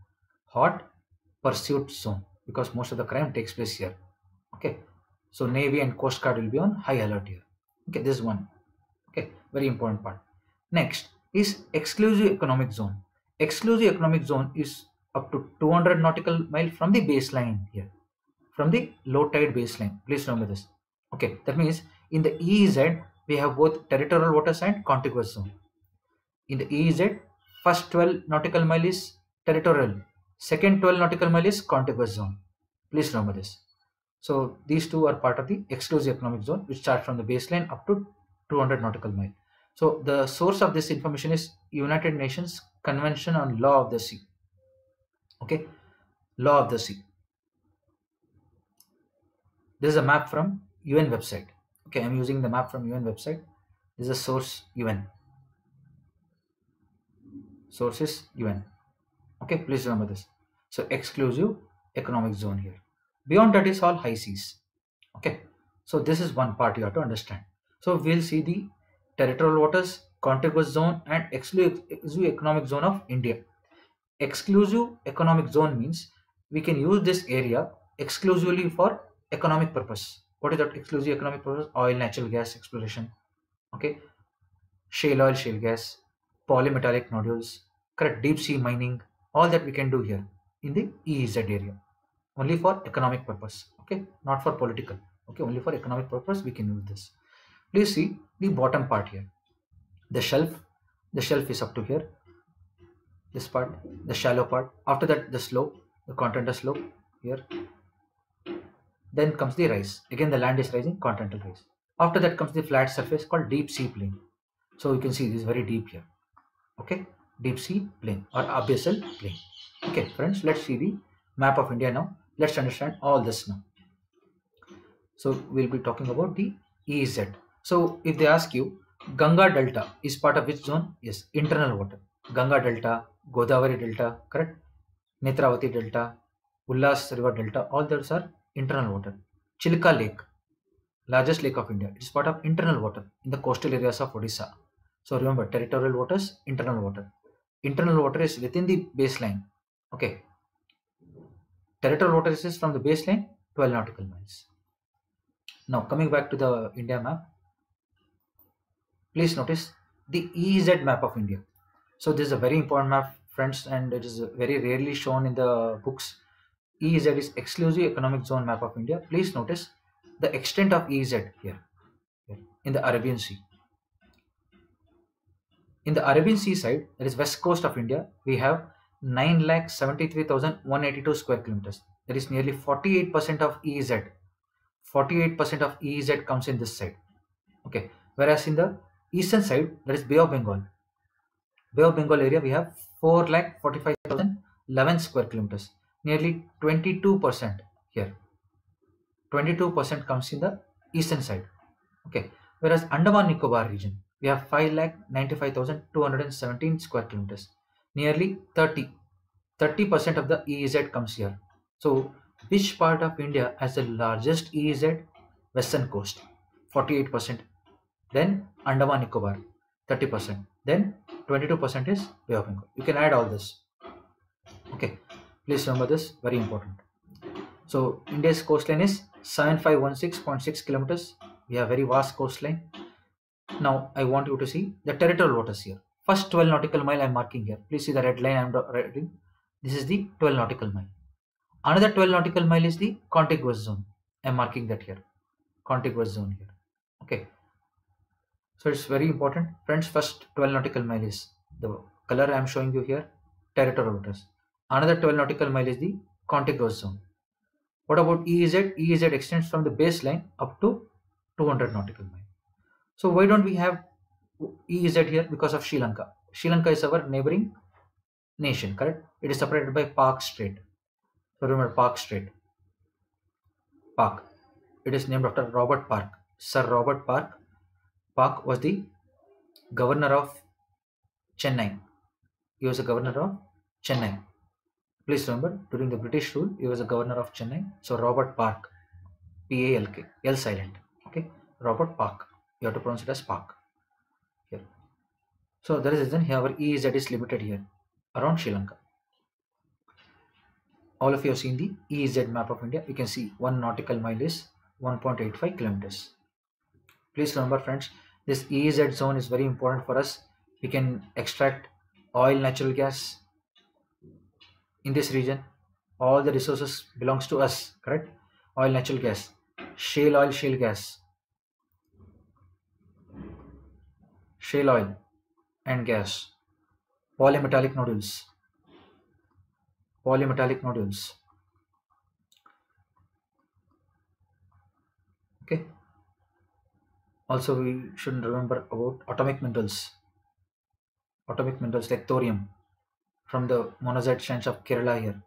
Hot pursuit zone because most of the crime takes place here. Okay. So Navy and Coast Guard will be on high alert here. Okay, this one. Okay, very important part. Next is exclusive economic zone. Exclusive economic zone is up to 200 nautical mile from the baseline here. From the low tide baseline. Please remember this. Okay, that means in the EEZ we have both territorial waters and contiguous zone. In the EEZ, first 12 nautical mile is territorial, second 12 nautical mile is contiguous zone. Please remember this. So these two are part of the exclusive economic zone, which starts from the baseline up to 200 nautical mile. So the source of this information is United Nations Convention on Law of the Sea. Okay, Law of the Sea. This is a map from UN website. Okay, I'm using the map from UN website. This is a source UN. Sources UN. Okay, please remember this. So exclusive economic zone here. Beyond that is all high seas. Okay, so this is one part you have to understand. So we'll see the territorial waters, contiguous zone, and exclusive economic zone of India. Exclusive economic zone means we can use this area exclusively for economic purpose. What is that exclusive economic purpose? Oil, natural gas exploration. Okay, shale oil, shale gas, polymetallic nodules, correct deep sea mining, all that we can do here in the EEZ area only for economic purpose okay? Not for political okay? Only for economic purpose we can use this. Please see the bottom part here. The shelf the shelf is up to here. This part the shallow part. After that the slope the continental slope here. Then comes the rise. Again the land is rising continental rise. After that comes the flat surface called deep sea plain. So you can see this is very deep here okay? Deep sea plain or abyssal plain. Okay friends let's see the map of india now let's understand all this now. So we'll be talking about the ez so if they ask you ganga delta is part of which zone? Yes internal water. Ganga delta godavari delta correct? Netravati delta ulhas river delta all those are internal water. Chilka lake largest lake of india it is part of internal water in the coastal areas of odisha. So remember territorial waters internal water. Internal water is within the baseline okay territorial water is from the baseline 12 nautical miles. Now coming back to the india map please notice the ez map of india. So this is a very important map friends and it is very rarely shown in the books. Ez is exclusive economic zone map of india. Please notice the extent of ez here, here in the arabian sea. In the Arabian Sea side, that is west coast of India, we have 9,73,182 square kilometers. That is nearly 48% of EEZ. 48% of EEZ comes in this side. Okay. Whereas in the eastern side, that is Bay of Bengal. Bay of Bengal area, we have 4,45,011 square kilometers. Nearly 22% here. 22% comes in the eastern side. Okay. Whereas Andaman Nicobar region, we have 5,95,217 square kilometers. Nearly 30. 30% of the EEZ comes here. So which part of India has the largest EEZ? Western coast, 48%. Then Andaman Nicobar, 30%. Then 22% is Bay of Bengal. You can add all this. Okay, please remember this, very important. So India's coastline is 7516.6 kilometers. We have very vast coastline. Now I want you to see the territorial waters here. First 12 nautical mile I'm marking here. Please see the red line I'm writing. This is the 12 nautical mile. Another 12 nautical mile is the contiguous zone. I'm marking that here. Contiguous zone here. Okay. So it's very important. Friends, first 12 nautical mile is the color I'm showing you here, territorial waters. Another 12 nautical mile is the contiguous zone. What about EEZ? EEZ extends from the baseline up to 200 nautical mile. So why don't we have EEZ here? Because of Sri Lanka. Sri Lanka is our neighboring nation, correct? It is separated by Palk Strait. So remember Palk Strait. Palk. It is named after Robert Palk. Sir Robert Palk. Palk was the governor of Chennai. He was a governor of Chennai. Please remember, during the British rule, he was a governor of Chennai. So Robert Palk. P-A-L-K. L silent. Okay. Robert Palk. You have to pronounce it as Park. So there is reason here our EEZ is limited here around Sri Lanka all of you have seen the EEZ map of India. You can see one nautical mile is 1.85 kilometers. Please remember friends, this EEZ zone is very important for us. We can extract oil, natural gas in this region. All the resources belongs to us, correct? Oil, natural gas, shale oil, shale gas, shale oil and gas, polymetallic nodules, polymetallic nodules. Okay. Also, we should remember about atomic minerals. Atomic minerals like thorium from the monazite sands of Kerala here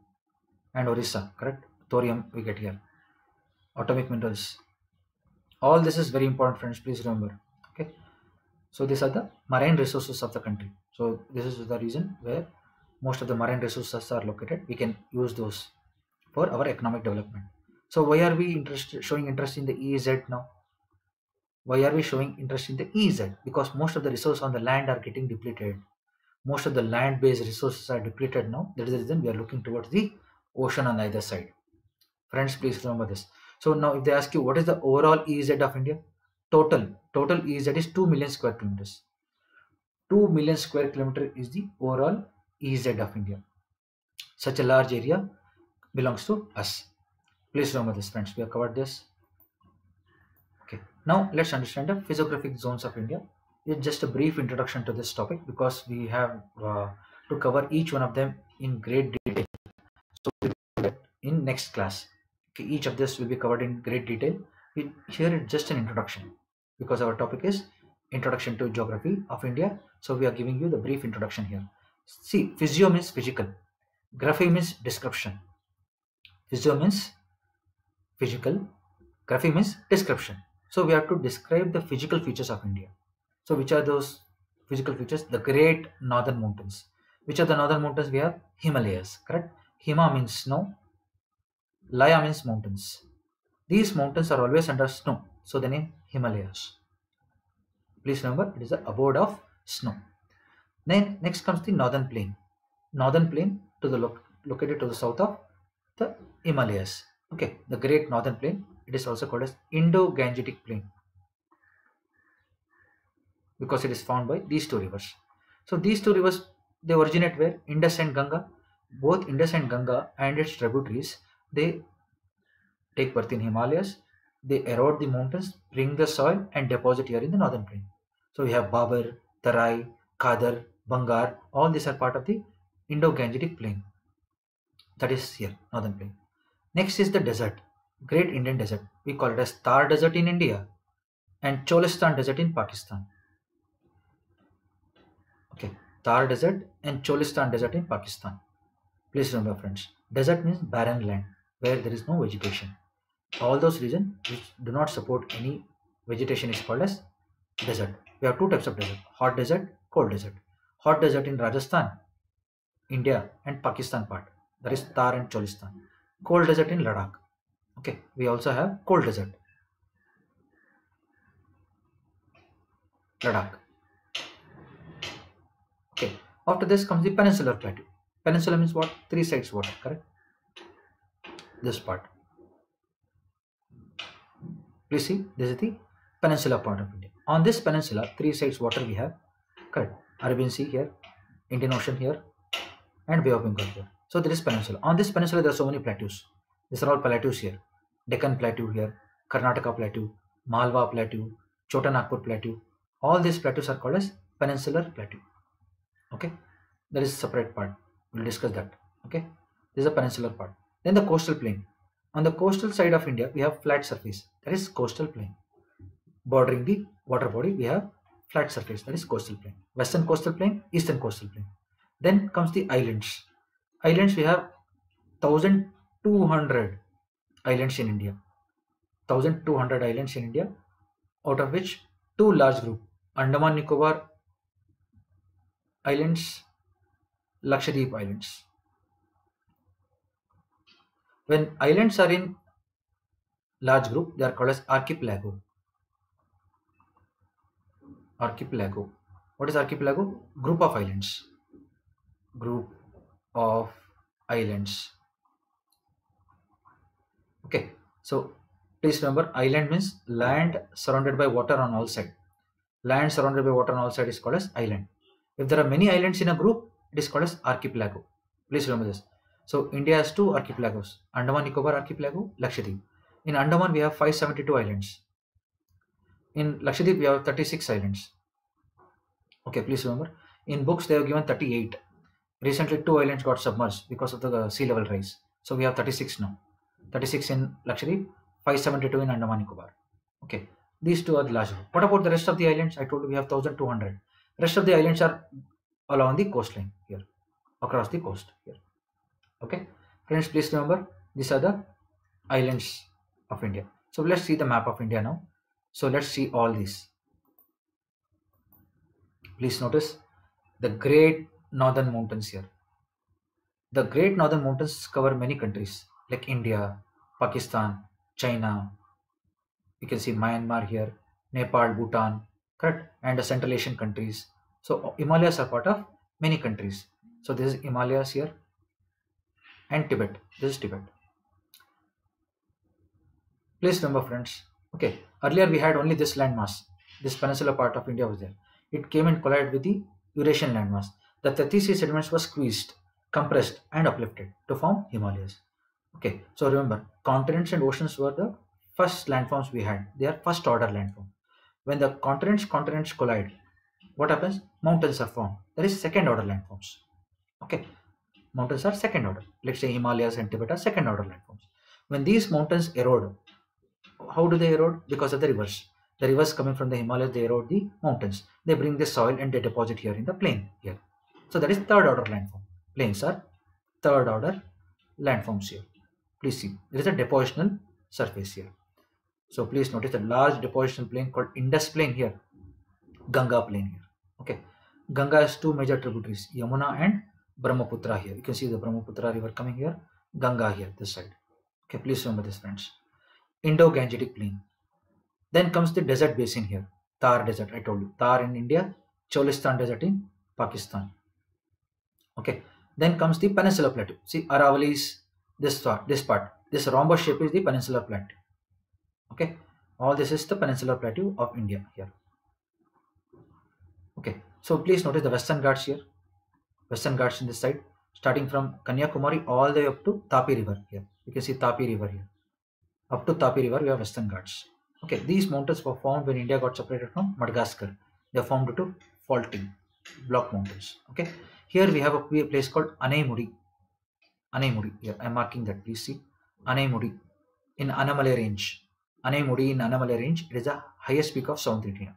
and Orissa, correct? Thorium we get here. Atomic minerals. All this is very important, friends. Please remember. Okay. So these are the marine resources of the country. So this is the reason where most of the marine resources are located. We can use those for our economic development. So why are we interested showing interest in the EEZ now? Why are we showing interest in the EEZ because most of the resources on the land are getting depleted. Most of the land based resources are depleted now. That is the reason we are looking towards the ocean on either side. Friends please remember this. So now if they ask you what is the overall EEZ of India total total EEZ is 2 million square kilometers 2 million square kilometer is the overall EZ of India. Such a large area belongs to us. Please remember this friends, we have covered this. Okay, now let's understand the physiographic zones of India. It's just a brief introduction to this topic because we have uh, to cover each one of them in great detail. So in next class, each of this will be covered in great detail. We, here it's just an introduction because our topic is introduction to geography of India. So we are giving you the brief introduction here. See, physio means physical. Graphy means description. Physio means physical. Graphy means description. So we have to describe the physical features of India. So which are those physical features? The great northern mountains. Which are the northern mountains? We have Himalayas, correct? Hima means snow. Laya means mountains. These mountains are always under snow. So the name Himalayas. Please remember it is the abode of snow. Then next comes the northern plain. Northern plain to the lo located to the south of the Himalayas. Okay, the great northern plain. It is also called as Indo-Gangetic plain because it is found by these two rivers. So these two rivers they originate where Indus and Ganga. Both Indus and Ganga and its tributaries they take birth in Himalayas. They erode the mountains, bring the soil and deposit here in the northern plain. So we have Bhabar, Tarai, Khadar, Bangar, all these are part of the Indo-Gangetic plain. That is here, northern plain. Next is the desert, Great Indian Desert. We call it as Thar Desert in India and Cholistan Desert in Pakistan. Okay, Thar Desert and Cholistan Desert in Pakistan. Please remember, friends, desert means barren land where there is no vegetation. All those regions which do not support any vegetation is called as desert. We have two types of desert hot desert, cold desert. Hot desert in Rajasthan, India, and Pakistan part that is Thar and Cholistan. Cold desert in Ladakh. Okay, we also have cold desert. Ladakh. Okay, after this comes the peninsular plateau. Peninsula means what? Three sides water, correct? This part. Please see, this is the peninsula part of India. On this peninsula, three sides water we have, correct? Arabian Sea here, Indian Ocean here, and Bay of Bengal here. So there is peninsula. On this peninsula, there are so many plateaus. These are all plateaus here. Deccan Plateau here, Karnataka Plateau, Malwa Plateau, Chota Nagpur Plateau. All these plateaus are called as peninsular plateau. Okay, there is a separate part. We'll discuss that. Okay, this is a peninsular part. Then the coastal plain. On the coastal side of India, we have flat surface. That is coastal plain. Bordering the water body, we have flat surface. That is coastal plain. Western coastal plain, eastern coastal plain. Then comes the islands. Islands, we have 1200 islands in India. 1200 islands in India, out of which two large group Andaman Nicobar Islands, Lakshadweep Islands. When islands are in large group, they are called as archipelago. Archipelago. What is archipelago? Group of islands. Group of islands. Okay, so please remember island means land surrounded by water on all sides. Land surrounded by water on all sides is called as island. If there are many islands in a group, it is called as archipelago. Please remember this. So India has two archipelagos, Andaman Nicobar Archipelago, Lakshadweep. In Andaman we have 572 islands. In Lakshadweep we have 36 islands. Okay, please remember. In books they have given 38. Recently two islands got submerged because of the sea level rise. So we have 36 now. 36 in Lakshadweep, 572 in Andaman Nicobar. Okay, these two are the large. What about the rest of the islands? I told you we have 1200. Rest of the islands are along the coastline here, across the coast here. Okay, friends, please remember these are the islands of India. So let's see the map of India now. So let's see all these. Please notice the great northern mountains here. The great northern mountains cover many countries like India, Pakistan, China. You can see Myanmar here, Nepal, Bhutan, correct? And the Central Asian countries. So Himalayas are part of many countries. So this is Himalayas here and Tibet. This is Tibet. Please remember friends. Okay, earlier we had only this landmass. This peninsula part of India was there. It came and collided with the Eurasian landmass. The Tethys sediments were squeezed, compressed and uplifted to form Himalayas. Okay, so remember, continents and oceans were the first landforms we had. They are first order landform. When the continents continents collide, what happens? Mountains are formed. That is second order landforms. Okay, mountains are second order. Let's say Himalayas and Tibet are second order landforms. When these mountains erode, how do they erode? Because of the rivers. The rivers coming from the Himalayas, they erode the mountains. They bring the soil and they deposit here in the plain here. So that is third order landform. Plains are third order landforms here. Please see, there is a depositional surface here. So please notice the large depositional plain called Indus plain here, Ganga plain here. Okay, Ganga has two major tributaries, Yamuna and Brahmaputra here. You can see the Brahmaputra river coming here, Ganga here, this side. Okay, please remember this, friends. Indo-Gangetic plain. Then comes the desert basin here, Thar desert. I told you, Thar in India, Cholistan desert in Pakistan. Okay, then comes the Peninsula Plateau. See, Aravalli is this part, this part. This rhombus shape is the Peninsula Plateau. Okay, all this is the Peninsula Plateau of India here. Okay, so please notice the Western Ghats here, Western Ghats in this side, starting from Kanyakumari all the way up to Tapi River here. You can see Tapi River here. Up to Tapi River, we have Western Ghats. Okay, these mountains were formed when India got separated from Madagascar. They are formed due to faulting. block mountains okay here we have a place called anaimudi anaimudi here i'm marking that please see anaimudi in anamalai range anaimudi in anamalai range it is the highest peak of south india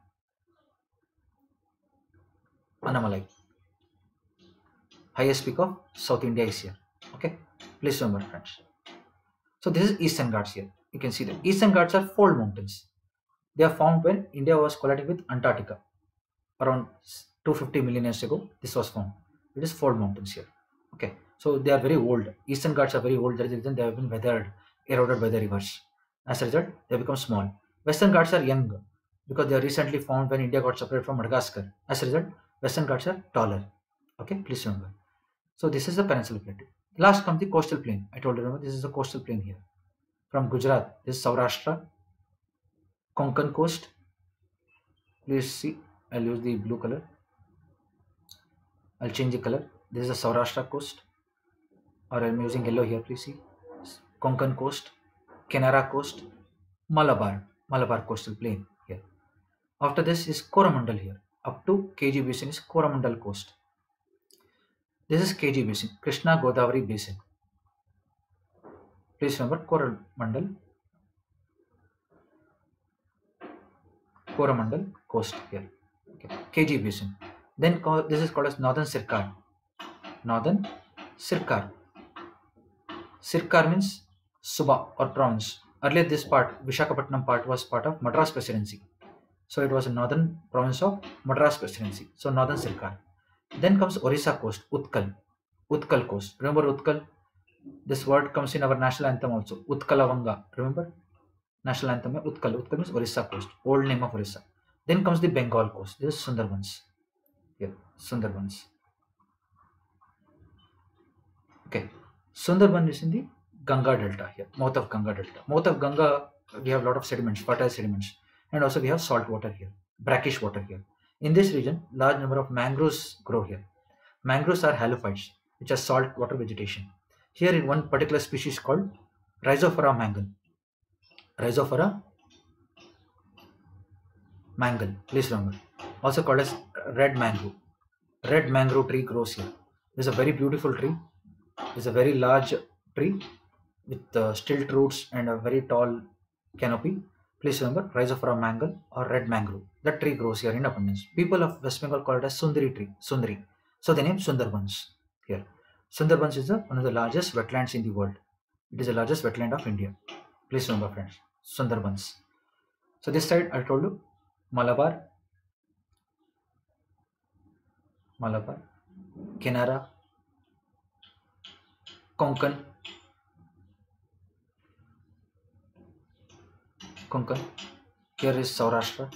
anamalai highest peak of south india is here okay? Please remember friends. So this is eastern ghats here. You can see that eastern ghats are fold mountains. They are found when india was colliding with antarctica. Around 250 million years ago this was found it is fold mountains here okay? So they are very old. Eastern ghats are very old. That is the reason they have been weathered eroded by the rivers. As a result they become small. Western ghats are young because they are recently found when india got separated from madagascar. As a result western ghats are taller okay? Please remember so this is the peninsular plateau last comes the coastal plain i told you remember this is the coastal plain here from gujarat this is saurashtra konkan coast please see i'll use the blue color I'll change the color. This is the Saurashtra coast or I'm using yellow here. Please see Konkan coast, Canara coast, Malabar, Malabar coastal plain here. After this is Coromandel here. Up to KG basin is Coromandel coast. This is KG basin, Krishna Godavari basin. Please remember Coromandel, Coromandel coast here. Okay. KG basin. Then call, this is called as Northern Sirkar. Northern Sirkar. Sirkar means Suba or province. Earlier this part, Vishakhapatnam part was part of Madras Presidency. So it was a northern province of Madras Presidency. So Northern Sirkar. Then comes Orissa coast, Utkal. Utkal coast. Remember Utkal? This word comes in our national anthem also. Utkalavanga. Remember? National anthem. Eh? Utkal. Utkal means Orissa coast. Old name of Orissa. Then comes the Bengal coast. This is Sundarbans. Here, Sundarbans. Okay. Sundarban is in the Ganga Delta here, mouth of Ganga Delta. Mouth of Ganga, we have a lot of sediments, fertile sediments, and also we have salt water here, brackish water here. In this region, large number of mangroves grow here. Mangroves are halophytes, which are salt water vegetation. Here, in one particular species called Rhizophora mangle. Rhizophora mangle, please remember. Also called as red mangrove. Red mangrove tree grows here. It's a very beautiful tree. It's a very large tree with uh, stilt roots and a very tall canopy. Please remember Rhizophora mangle or red mangrove. That tree grows here in abundance. People of West Bengal call it as Sundari tree. Sundari. So the name Sundarbans here. Sundarbans is the, one of the largest wetlands in the world. It is the largest wetland of India. Please remember friends. Sundarbans. So this side I told you Malabar, Malabar, Canara, Konkan, Konkan. Here is Saurashtra.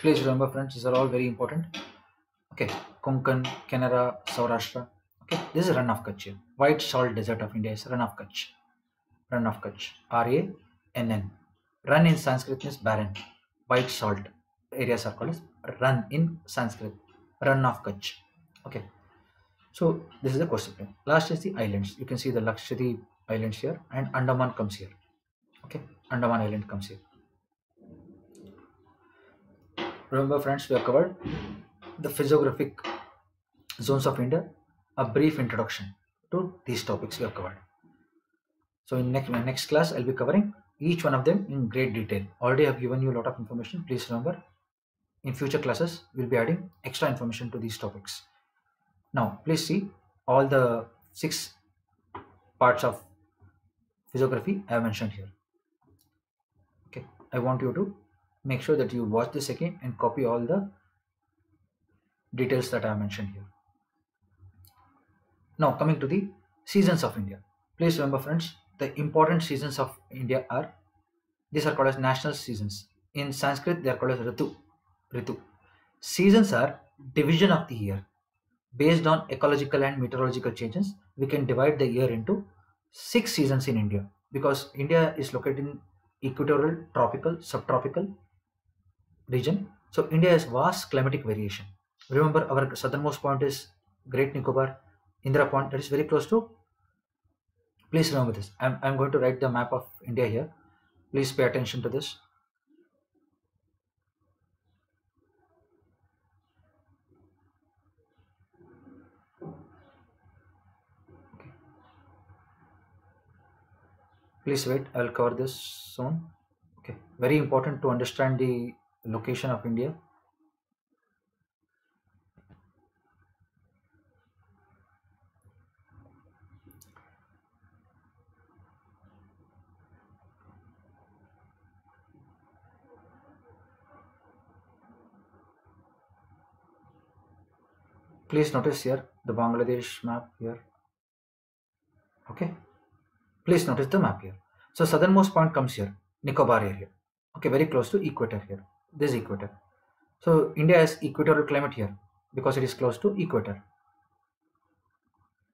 Please remember, friends, these are all very important. Okay, Konkan, Canara, Saurashtra. Okay, this is Run of Kutch. here. White salt desert of India is Run of Kutch. Run of Kutch. R A N N. Run in Sanskrit means barren. White salt areas are called as Run in Sanskrit. Run of Kutch. Okay. So this is the coastal plain. Last is the islands. You can see the Lakshadweep islands here and Andaman comes here. Okay. Andaman island comes here. Remember friends, we have covered the physiographic zones of India. A brief introduction to these topics we have covered. So in next my next class, I'll be covering each one of them in great detail. Already I've given you a lot of information. Please remember, in future classes, we'll be adding extra information to these topics. Now, please see all the six parts of physiography I have mentioned here. Okay, I want you to make sure that you watch this again and copy all the details that I have mentioned here. Now, coming to the seasons of India. Please remember, friends, the important seasons of India are these are called as national seasons. In Sanskrit, they are called as Ritu. Ritu. Seasons are division of the year. Based on ecological and meteorological changes, we can divide the year into six seasons in India because India is located in equatorial, tropical, subtropical region. So India has vast climatic variation. Remember, our southernmost point is Great Nicobar, Indira Point, that is very close to please remember this I'm, I'm going to write the map of india here please pay attention to this Please wait, I will cover this soon. Okay, very important to understand the location of India. Please notice here the Bangladesh map here. Okay, please notice the map here. So southernmost point comes here, Nicobar area. Okay, very close to equator here. This equator. So India has equatorial climate here because it is close to equator.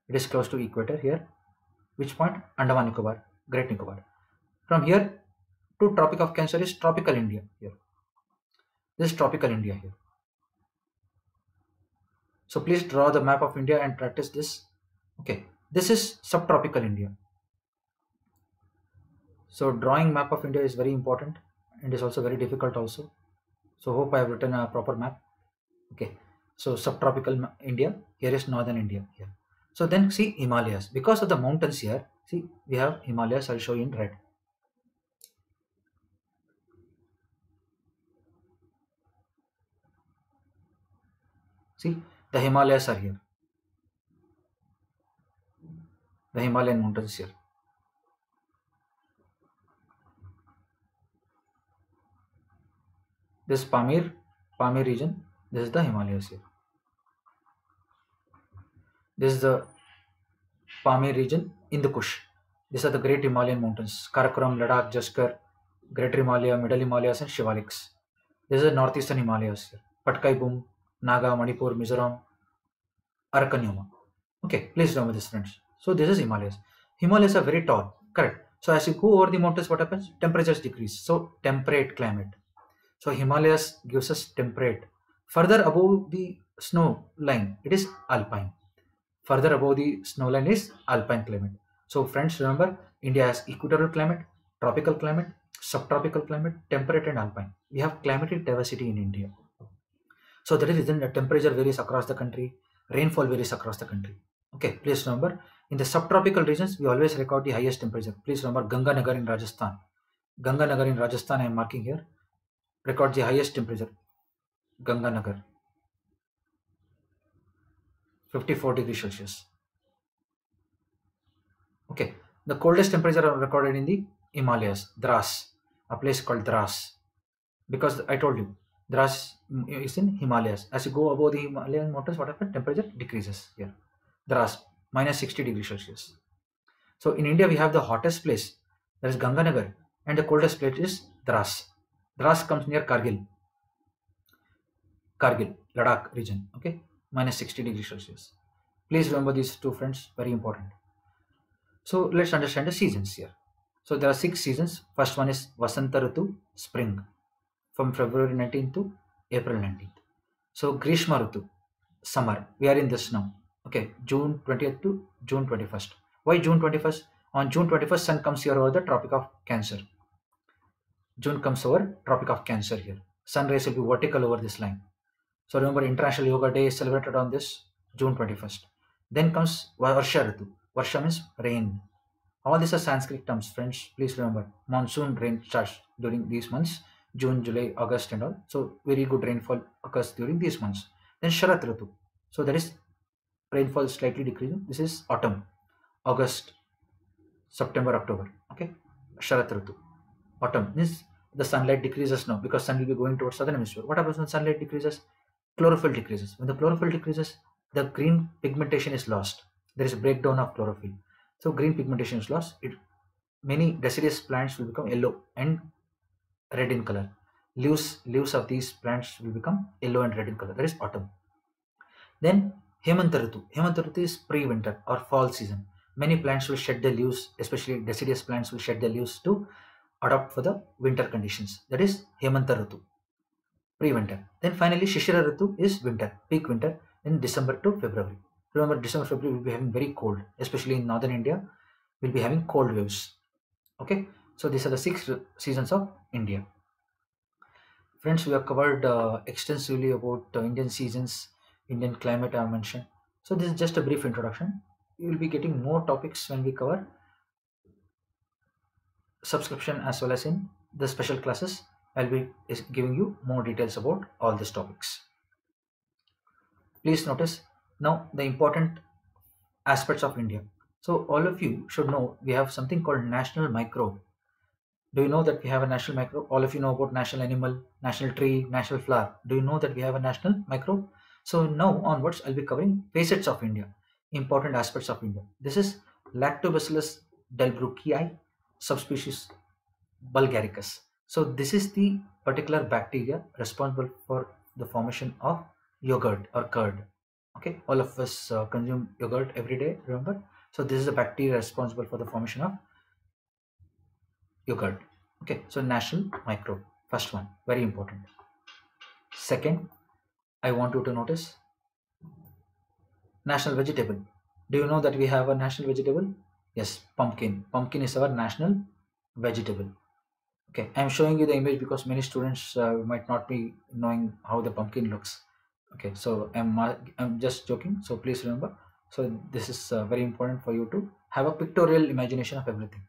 It is close to equator here. Which point? Andaman Nicobar, Great Nicobar. From here to Tropic of Cancer is tropical India here. This is tropical India here. So please draw the map of India and practice this. Okay, this is subtropical India. So drawing map of India is very important and is also very difficult also. So hope I have written a proper map. Okay, so subtropical India, here is northern India here. So then see Himalayas. Because of the mountains here, see we have Himalayas, I'll show you in red. See the Himalayas are here. The Himalayan mountains here. This Pamir, Pamir region. This is the Himalayas here. This is the Pamir region Hindu Kush. These are the great Himalayan mountains. Karakoram, Ladakh, Jaskar, Greater Himalaya, Middle Himalayas, and Shivaliks. This is the northeastern Himalayas here. Patkai Bum, Naga, Manipur, Mizoram, Arakan Yoma. Okay, please remember this, friends. So this is Himalayas. Himalayas are very tall, correct. So as you go over the mountains, what happens? Temperatures decrease. So temperate climate. So Himalayas gives us temperate. Further above the snow line, it is alpine. Further above the snow line is alpine climate. So friends, remember India has equatorial climate, tropical climate, subtropical climate, temperate and alpine. We have climatic diversity in India. So that is reason the temperature varies across the country, rainfall varies across the country. Okay, please remember in the subtropical regions we always record the highest temperature. Please remember Ganganagar in Rajasthan. Ganganagar in Rajasthan I am marking here. Record the highest temperature. Ganganagar. 54 degrees Celsius. Okay, the coldest temperature recorded in the Himalayas, Dras, a place called Dras. Because I told you, Dras is in Himalayas. As you go above the Himalayan mountains, what happens? Temperature decreases here. Dras, minus 60 degrees Celsius. So in India, we have the hottest place, that is Ganganagar, and the coldest place is Dras. Dras comes near Kargil. Kargil, Ladakh region. Okay, minus 60 degrees Celsius. Please remember these two friends, very important. So let's understand the seasons here. So there are six seasons. First one is Vasanta Ritu, spring, from February 19th to April 19th. So Grishma Ritu, summer. We are in this now. Okay, June 20th to June 21st. Why June 21st? On June 21st, sun comes here over the Tropic of Cancer. June comes over Tropic of Cancer here. Sun rays will be vertical over this line. So remember, International Yoga Day is celebrated on this June 21st. Then comes Varsha Ritu. Varsha means rain. All these are Sanskrit terms, friends. Please remember, monsoon rain starts during these months, June, July, August, and all. So very good rainfall occurs during these months. Then Sharat Ritu. So that is rainfall slightly decreasing. This is autumn, August, September, October. Okay, Sharat Ritu. Autumn means the sunlight decreases now because sun will be going towards southern hemisphere. What happens when sunlight decreases? Chlorophyll decreases. When the chlorophyll decreases, the green pigmentation is lost. There is a breakdown of chlorophyll. So green pigmentation is lost. It many deciduous plants will become yellow and red in color. Leaves leaves of these plants will become yellow and red in color. That is autumn. Then Hemanta Ritu. Hemanta Ritu is pre-winter or fall season. Many plants will shed their leaves, especially deciduous plants will shed their leaves to adapt for the winter conditions. That is Hemanta Ritu, pre-winter. Then finally Shishira Ritu is winter, peak winter in December to February. Remember December, February will be having very cold, especially in northern India, will be having cold waves. Okay, so these are the six seasons of India. Friends, we have covered uh, extensively about uh, Indian seasons, Indian climate I mentioned. So this is just a brief introduction. You will be getting more topics when we cover subscription as well as in the special classes i'll be giving you more details about all these topics. Please notice now the important aspects of india. So all of you should know we have something called national microbe. Do you know that we have a national microbe? All of you know about national animal national tree national flower. Do you know that we have a national microbe? So now onwards i'll be covering facets of india important aspects of india. This is lactobacillus delbrueckii subspecies bulgaricus. So this is the particular bacteria responsible for the formation of yogurt or curd. Okay all of us uh, consume yogurt every day remember? So this is a bacteria responsible for the formation of yogurt. Okay so national microbe first one very important. Second i want you to notice national vegetable. Do you know that we have a national vegetable yes pumpkin. Pumpkin is our national vegetable. Okay i'm showing you the image because many students uh, might not be knowing how the pumpkin looks. Okay so i'm i'm just joking. So please remember. So this is uh, very important for you to have a pictorial imagination of everything.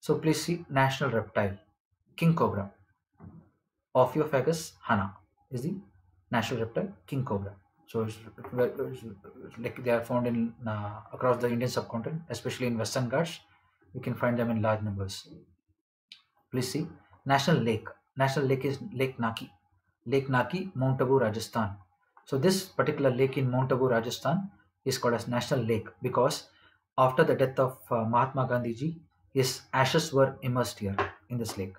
So please see national reptile king cobra Ophiophagus hannah is the national reptile king cobra so like they are found in uh, across the indian subcontinent especially in western ghats. You can find them in large numbers. Please see. National lake. National lake is lake nakki. Lake nakki mount abu rajasthan. So this particular lake in mount abu rajasthan is called as national lake because after the death of uh, mahatma gandhi ji his ashes were immersed here in this lake.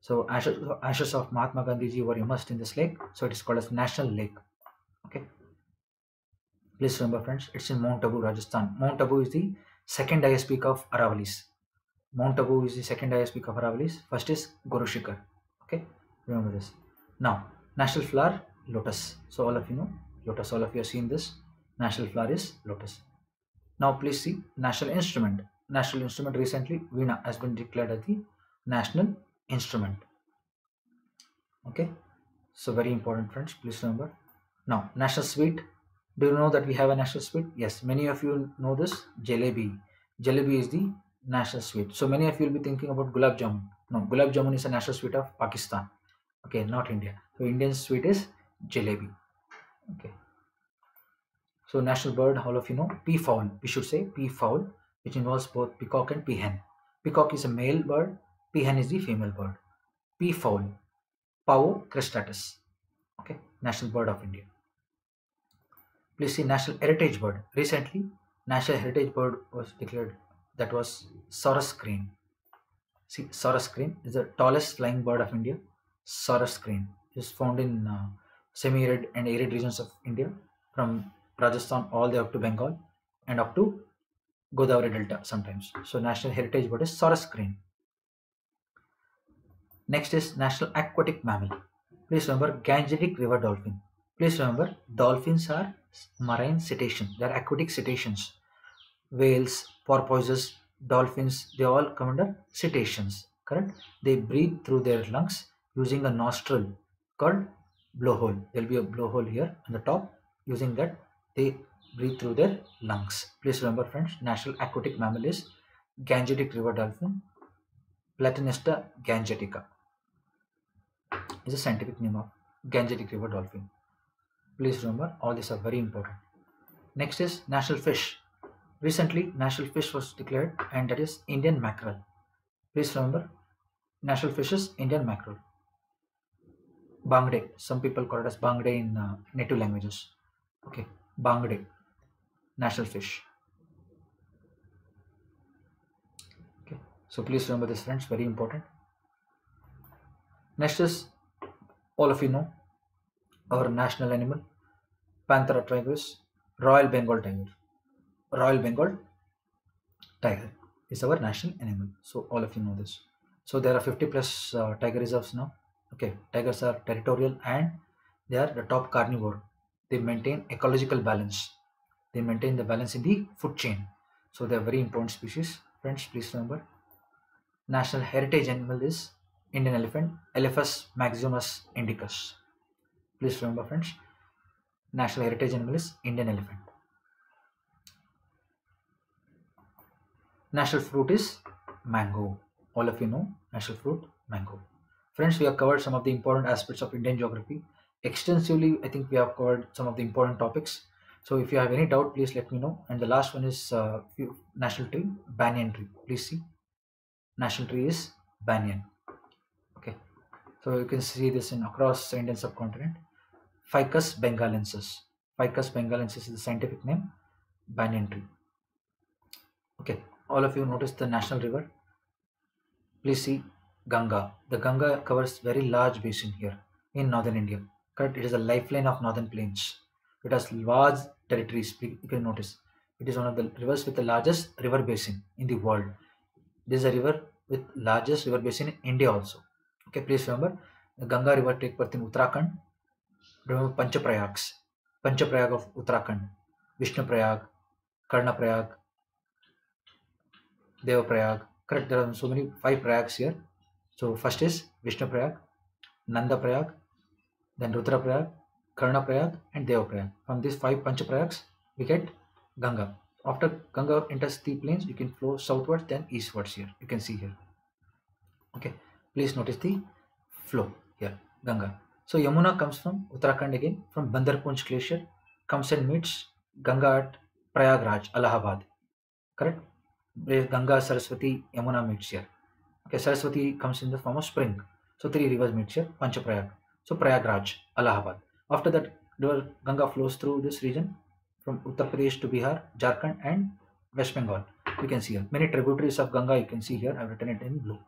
So ashes, ashes of mahatma gandhi ji were immersed in this lake. So it is called as national lake please remember friends it's in mount abu rajasthan. Mount abu is the second highest peak of aravalis. Mount abu is the second highest peak of aravalis. First is guru shikhar. Okay? Remember this. Now national flower lotus. So all of you know lotus. All of you have seen this. National flower is lotus. Now please see national instrument. National instrument recently veena has been declared as the national instrument. Okay? So very important friends. Please remember. Now national sweet do you know that we have a national sweet? Yes many of you know this jalebi. Jalebi is the national sweet. So many of you will be thinking about gulab jamun. No gulab jamun is a national sweet of pakistan. Okay not india. So indian sweet is jalebi. Okay. So national bird all of you know peafowl we should say peafowl which involves both peacock and peahen. Peacock is a male bird. Peahen is the female bird. Peafowl pavo cristatus okay national bird of india please see national heritage bird recently national heritage bird was declared. That was Sarus crane see Sarus crane is the tallest flying bird of india. Sarus crane is found in uh, semi-arid and arid regions of india from rajasthan all the way up to bengal and up to godavari delta sometimes. So national heritage bird is Sarus crane next is national aquatic mammal. Please remember gangetic river dolphin. Please remember dolphins are marine cetaceans they are aquatic cetaceans whales porpoises dolphins they all come under cetaceans correct? They breathe through their lungs using a nostril called blowhole. There will be a blowhole here on the top. Using that they breathe through their lungs. Please remember friends national aquatic mammal is gangetic river dolphin platanista gangetica. Is a scientific name of gangetic river dolphin please remember all these are very important. Next is national fish. Recently national fish was declared and that is indian mackerel. Please remember national fish is indian mackerel. Bangde. Some people call it as bangde in uh, native languages. Okay bangde. National fish. Okay so please remember this friends. Very important. Next is all of you know our national animal Panthera tigris, Royal Bengal tiger. Royal Bengal tiger is our national animal. So all of you know this. So there are 50 plus uh, tiger reserves now. Okay, tigers are territorial and they are the top carnivore. They maintain ecological balance. They maintain the balance in the food chain. So they are very important species. Friends, please remember. National heritage animal is Indian elephant, Elephas maximus indicus. Please remember, friends national heritage animal is Indian elephant. National fruit is mango. all of you know national fruit mango. Friends we have covered some of the important aspects of indian geography. Extensively i think we have covered some of the important topics. So if you have any doubt please let me know. And the last one is uh, national tree banyan tree. Please see. National tree is banyan. Okay. So you can see this in across indian subcontinent ficus bengalensis. Ficus bengalensis is the scientific name. Banyan tree. Okay. All of you notice the national river. Please see ganga. The ganga covers very large basin here in northern india. Correct? It is a lifeline of northern plains. It has large territories. You can notice. It is one of the rivers with the largest river basin in the world. This is a river with largest river basin in india also. Okay please remember. The ganga river take birth in uttarakhand panchaprayags panchaprayag of uttarakhand vishnu prayag karna prayag Devaprayag. Correct. There are so many five prayags here. So first is Vishnu Prayag, Nanda Prayag, then Rudra Prayag, Karna Prayag, and Devaprayag. From these five Pancha Prayags, we get Ganga. After Ganga enters the plains, you can flow southwards, then eastwards here. You can see here. Okay. Please notice the flow here, Ganga. So Yamuna comes from Uttarakhand again, from Bandarpunch Glacier, comes and meets Ganga at Prayagraj, Allahabad. Correct? Ganga, Saraswati, Yamuna meets here. Okay, Saraswati comes in the form of spring. So three rivers meet here, Panchaprayag. So Prayagraj, Allahabad. After that, river Ganga flows through this region from Uttar Pradesh to Bihar, Jharkhand, and West Bengal. You can see here many tributaries of Ganga. You can see here. I've written it in blue.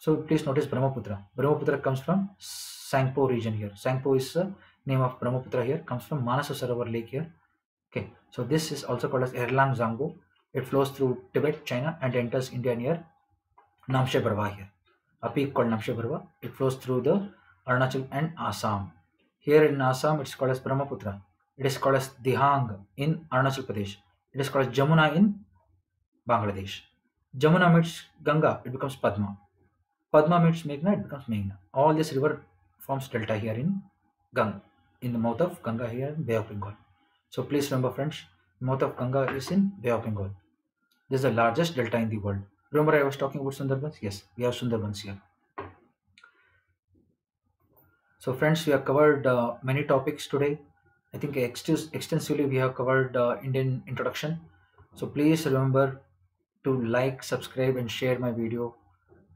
So please notice Brahmaputra. Brahmaputra comes from Tsangpo region here. Tsangpo is the name of Brahmaputra here. Comes from Manasa Lake here. Okay, so this is also called as Yarlung Tsangpo. It flows through Tibet, China, and enters India near Namche Barwa here. A peak called Namche Barwa. It flows through the Arunachal and Assam. Here in Assam, it's called as Brahmaputra. It is called as Dihang in Arunachal Pradesh. It is called as Jamuna in Bangladesh. Jamuna meets Ganga, it becomes Padma. Padma meets Meghna, it becomes Meghna. All this river forms delta here in Ganga, in the mouth of Ganga here in Bay of Bengal. So please remember, friends, mouth of Ganga is in Bay of Bengal. This is the largest delta in the world. Remember, I was talking about Sundarbans? Yes, we have Sundarbans here. So, friends, we have covered uh, many topics today. I think extensively we have covered uh, Indian introduction. So, please remember to like, subscribe, and share my video.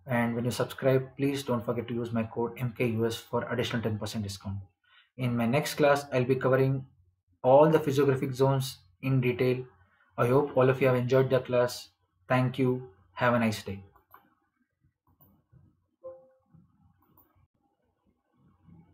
And when you subscribe, please don't forget to use my code MKUS for additional 10% discount. In my next class, I'll be covering all the physiographic zones in detail. I hope all of you have enjoyed the class. Thank you. Have a nice day.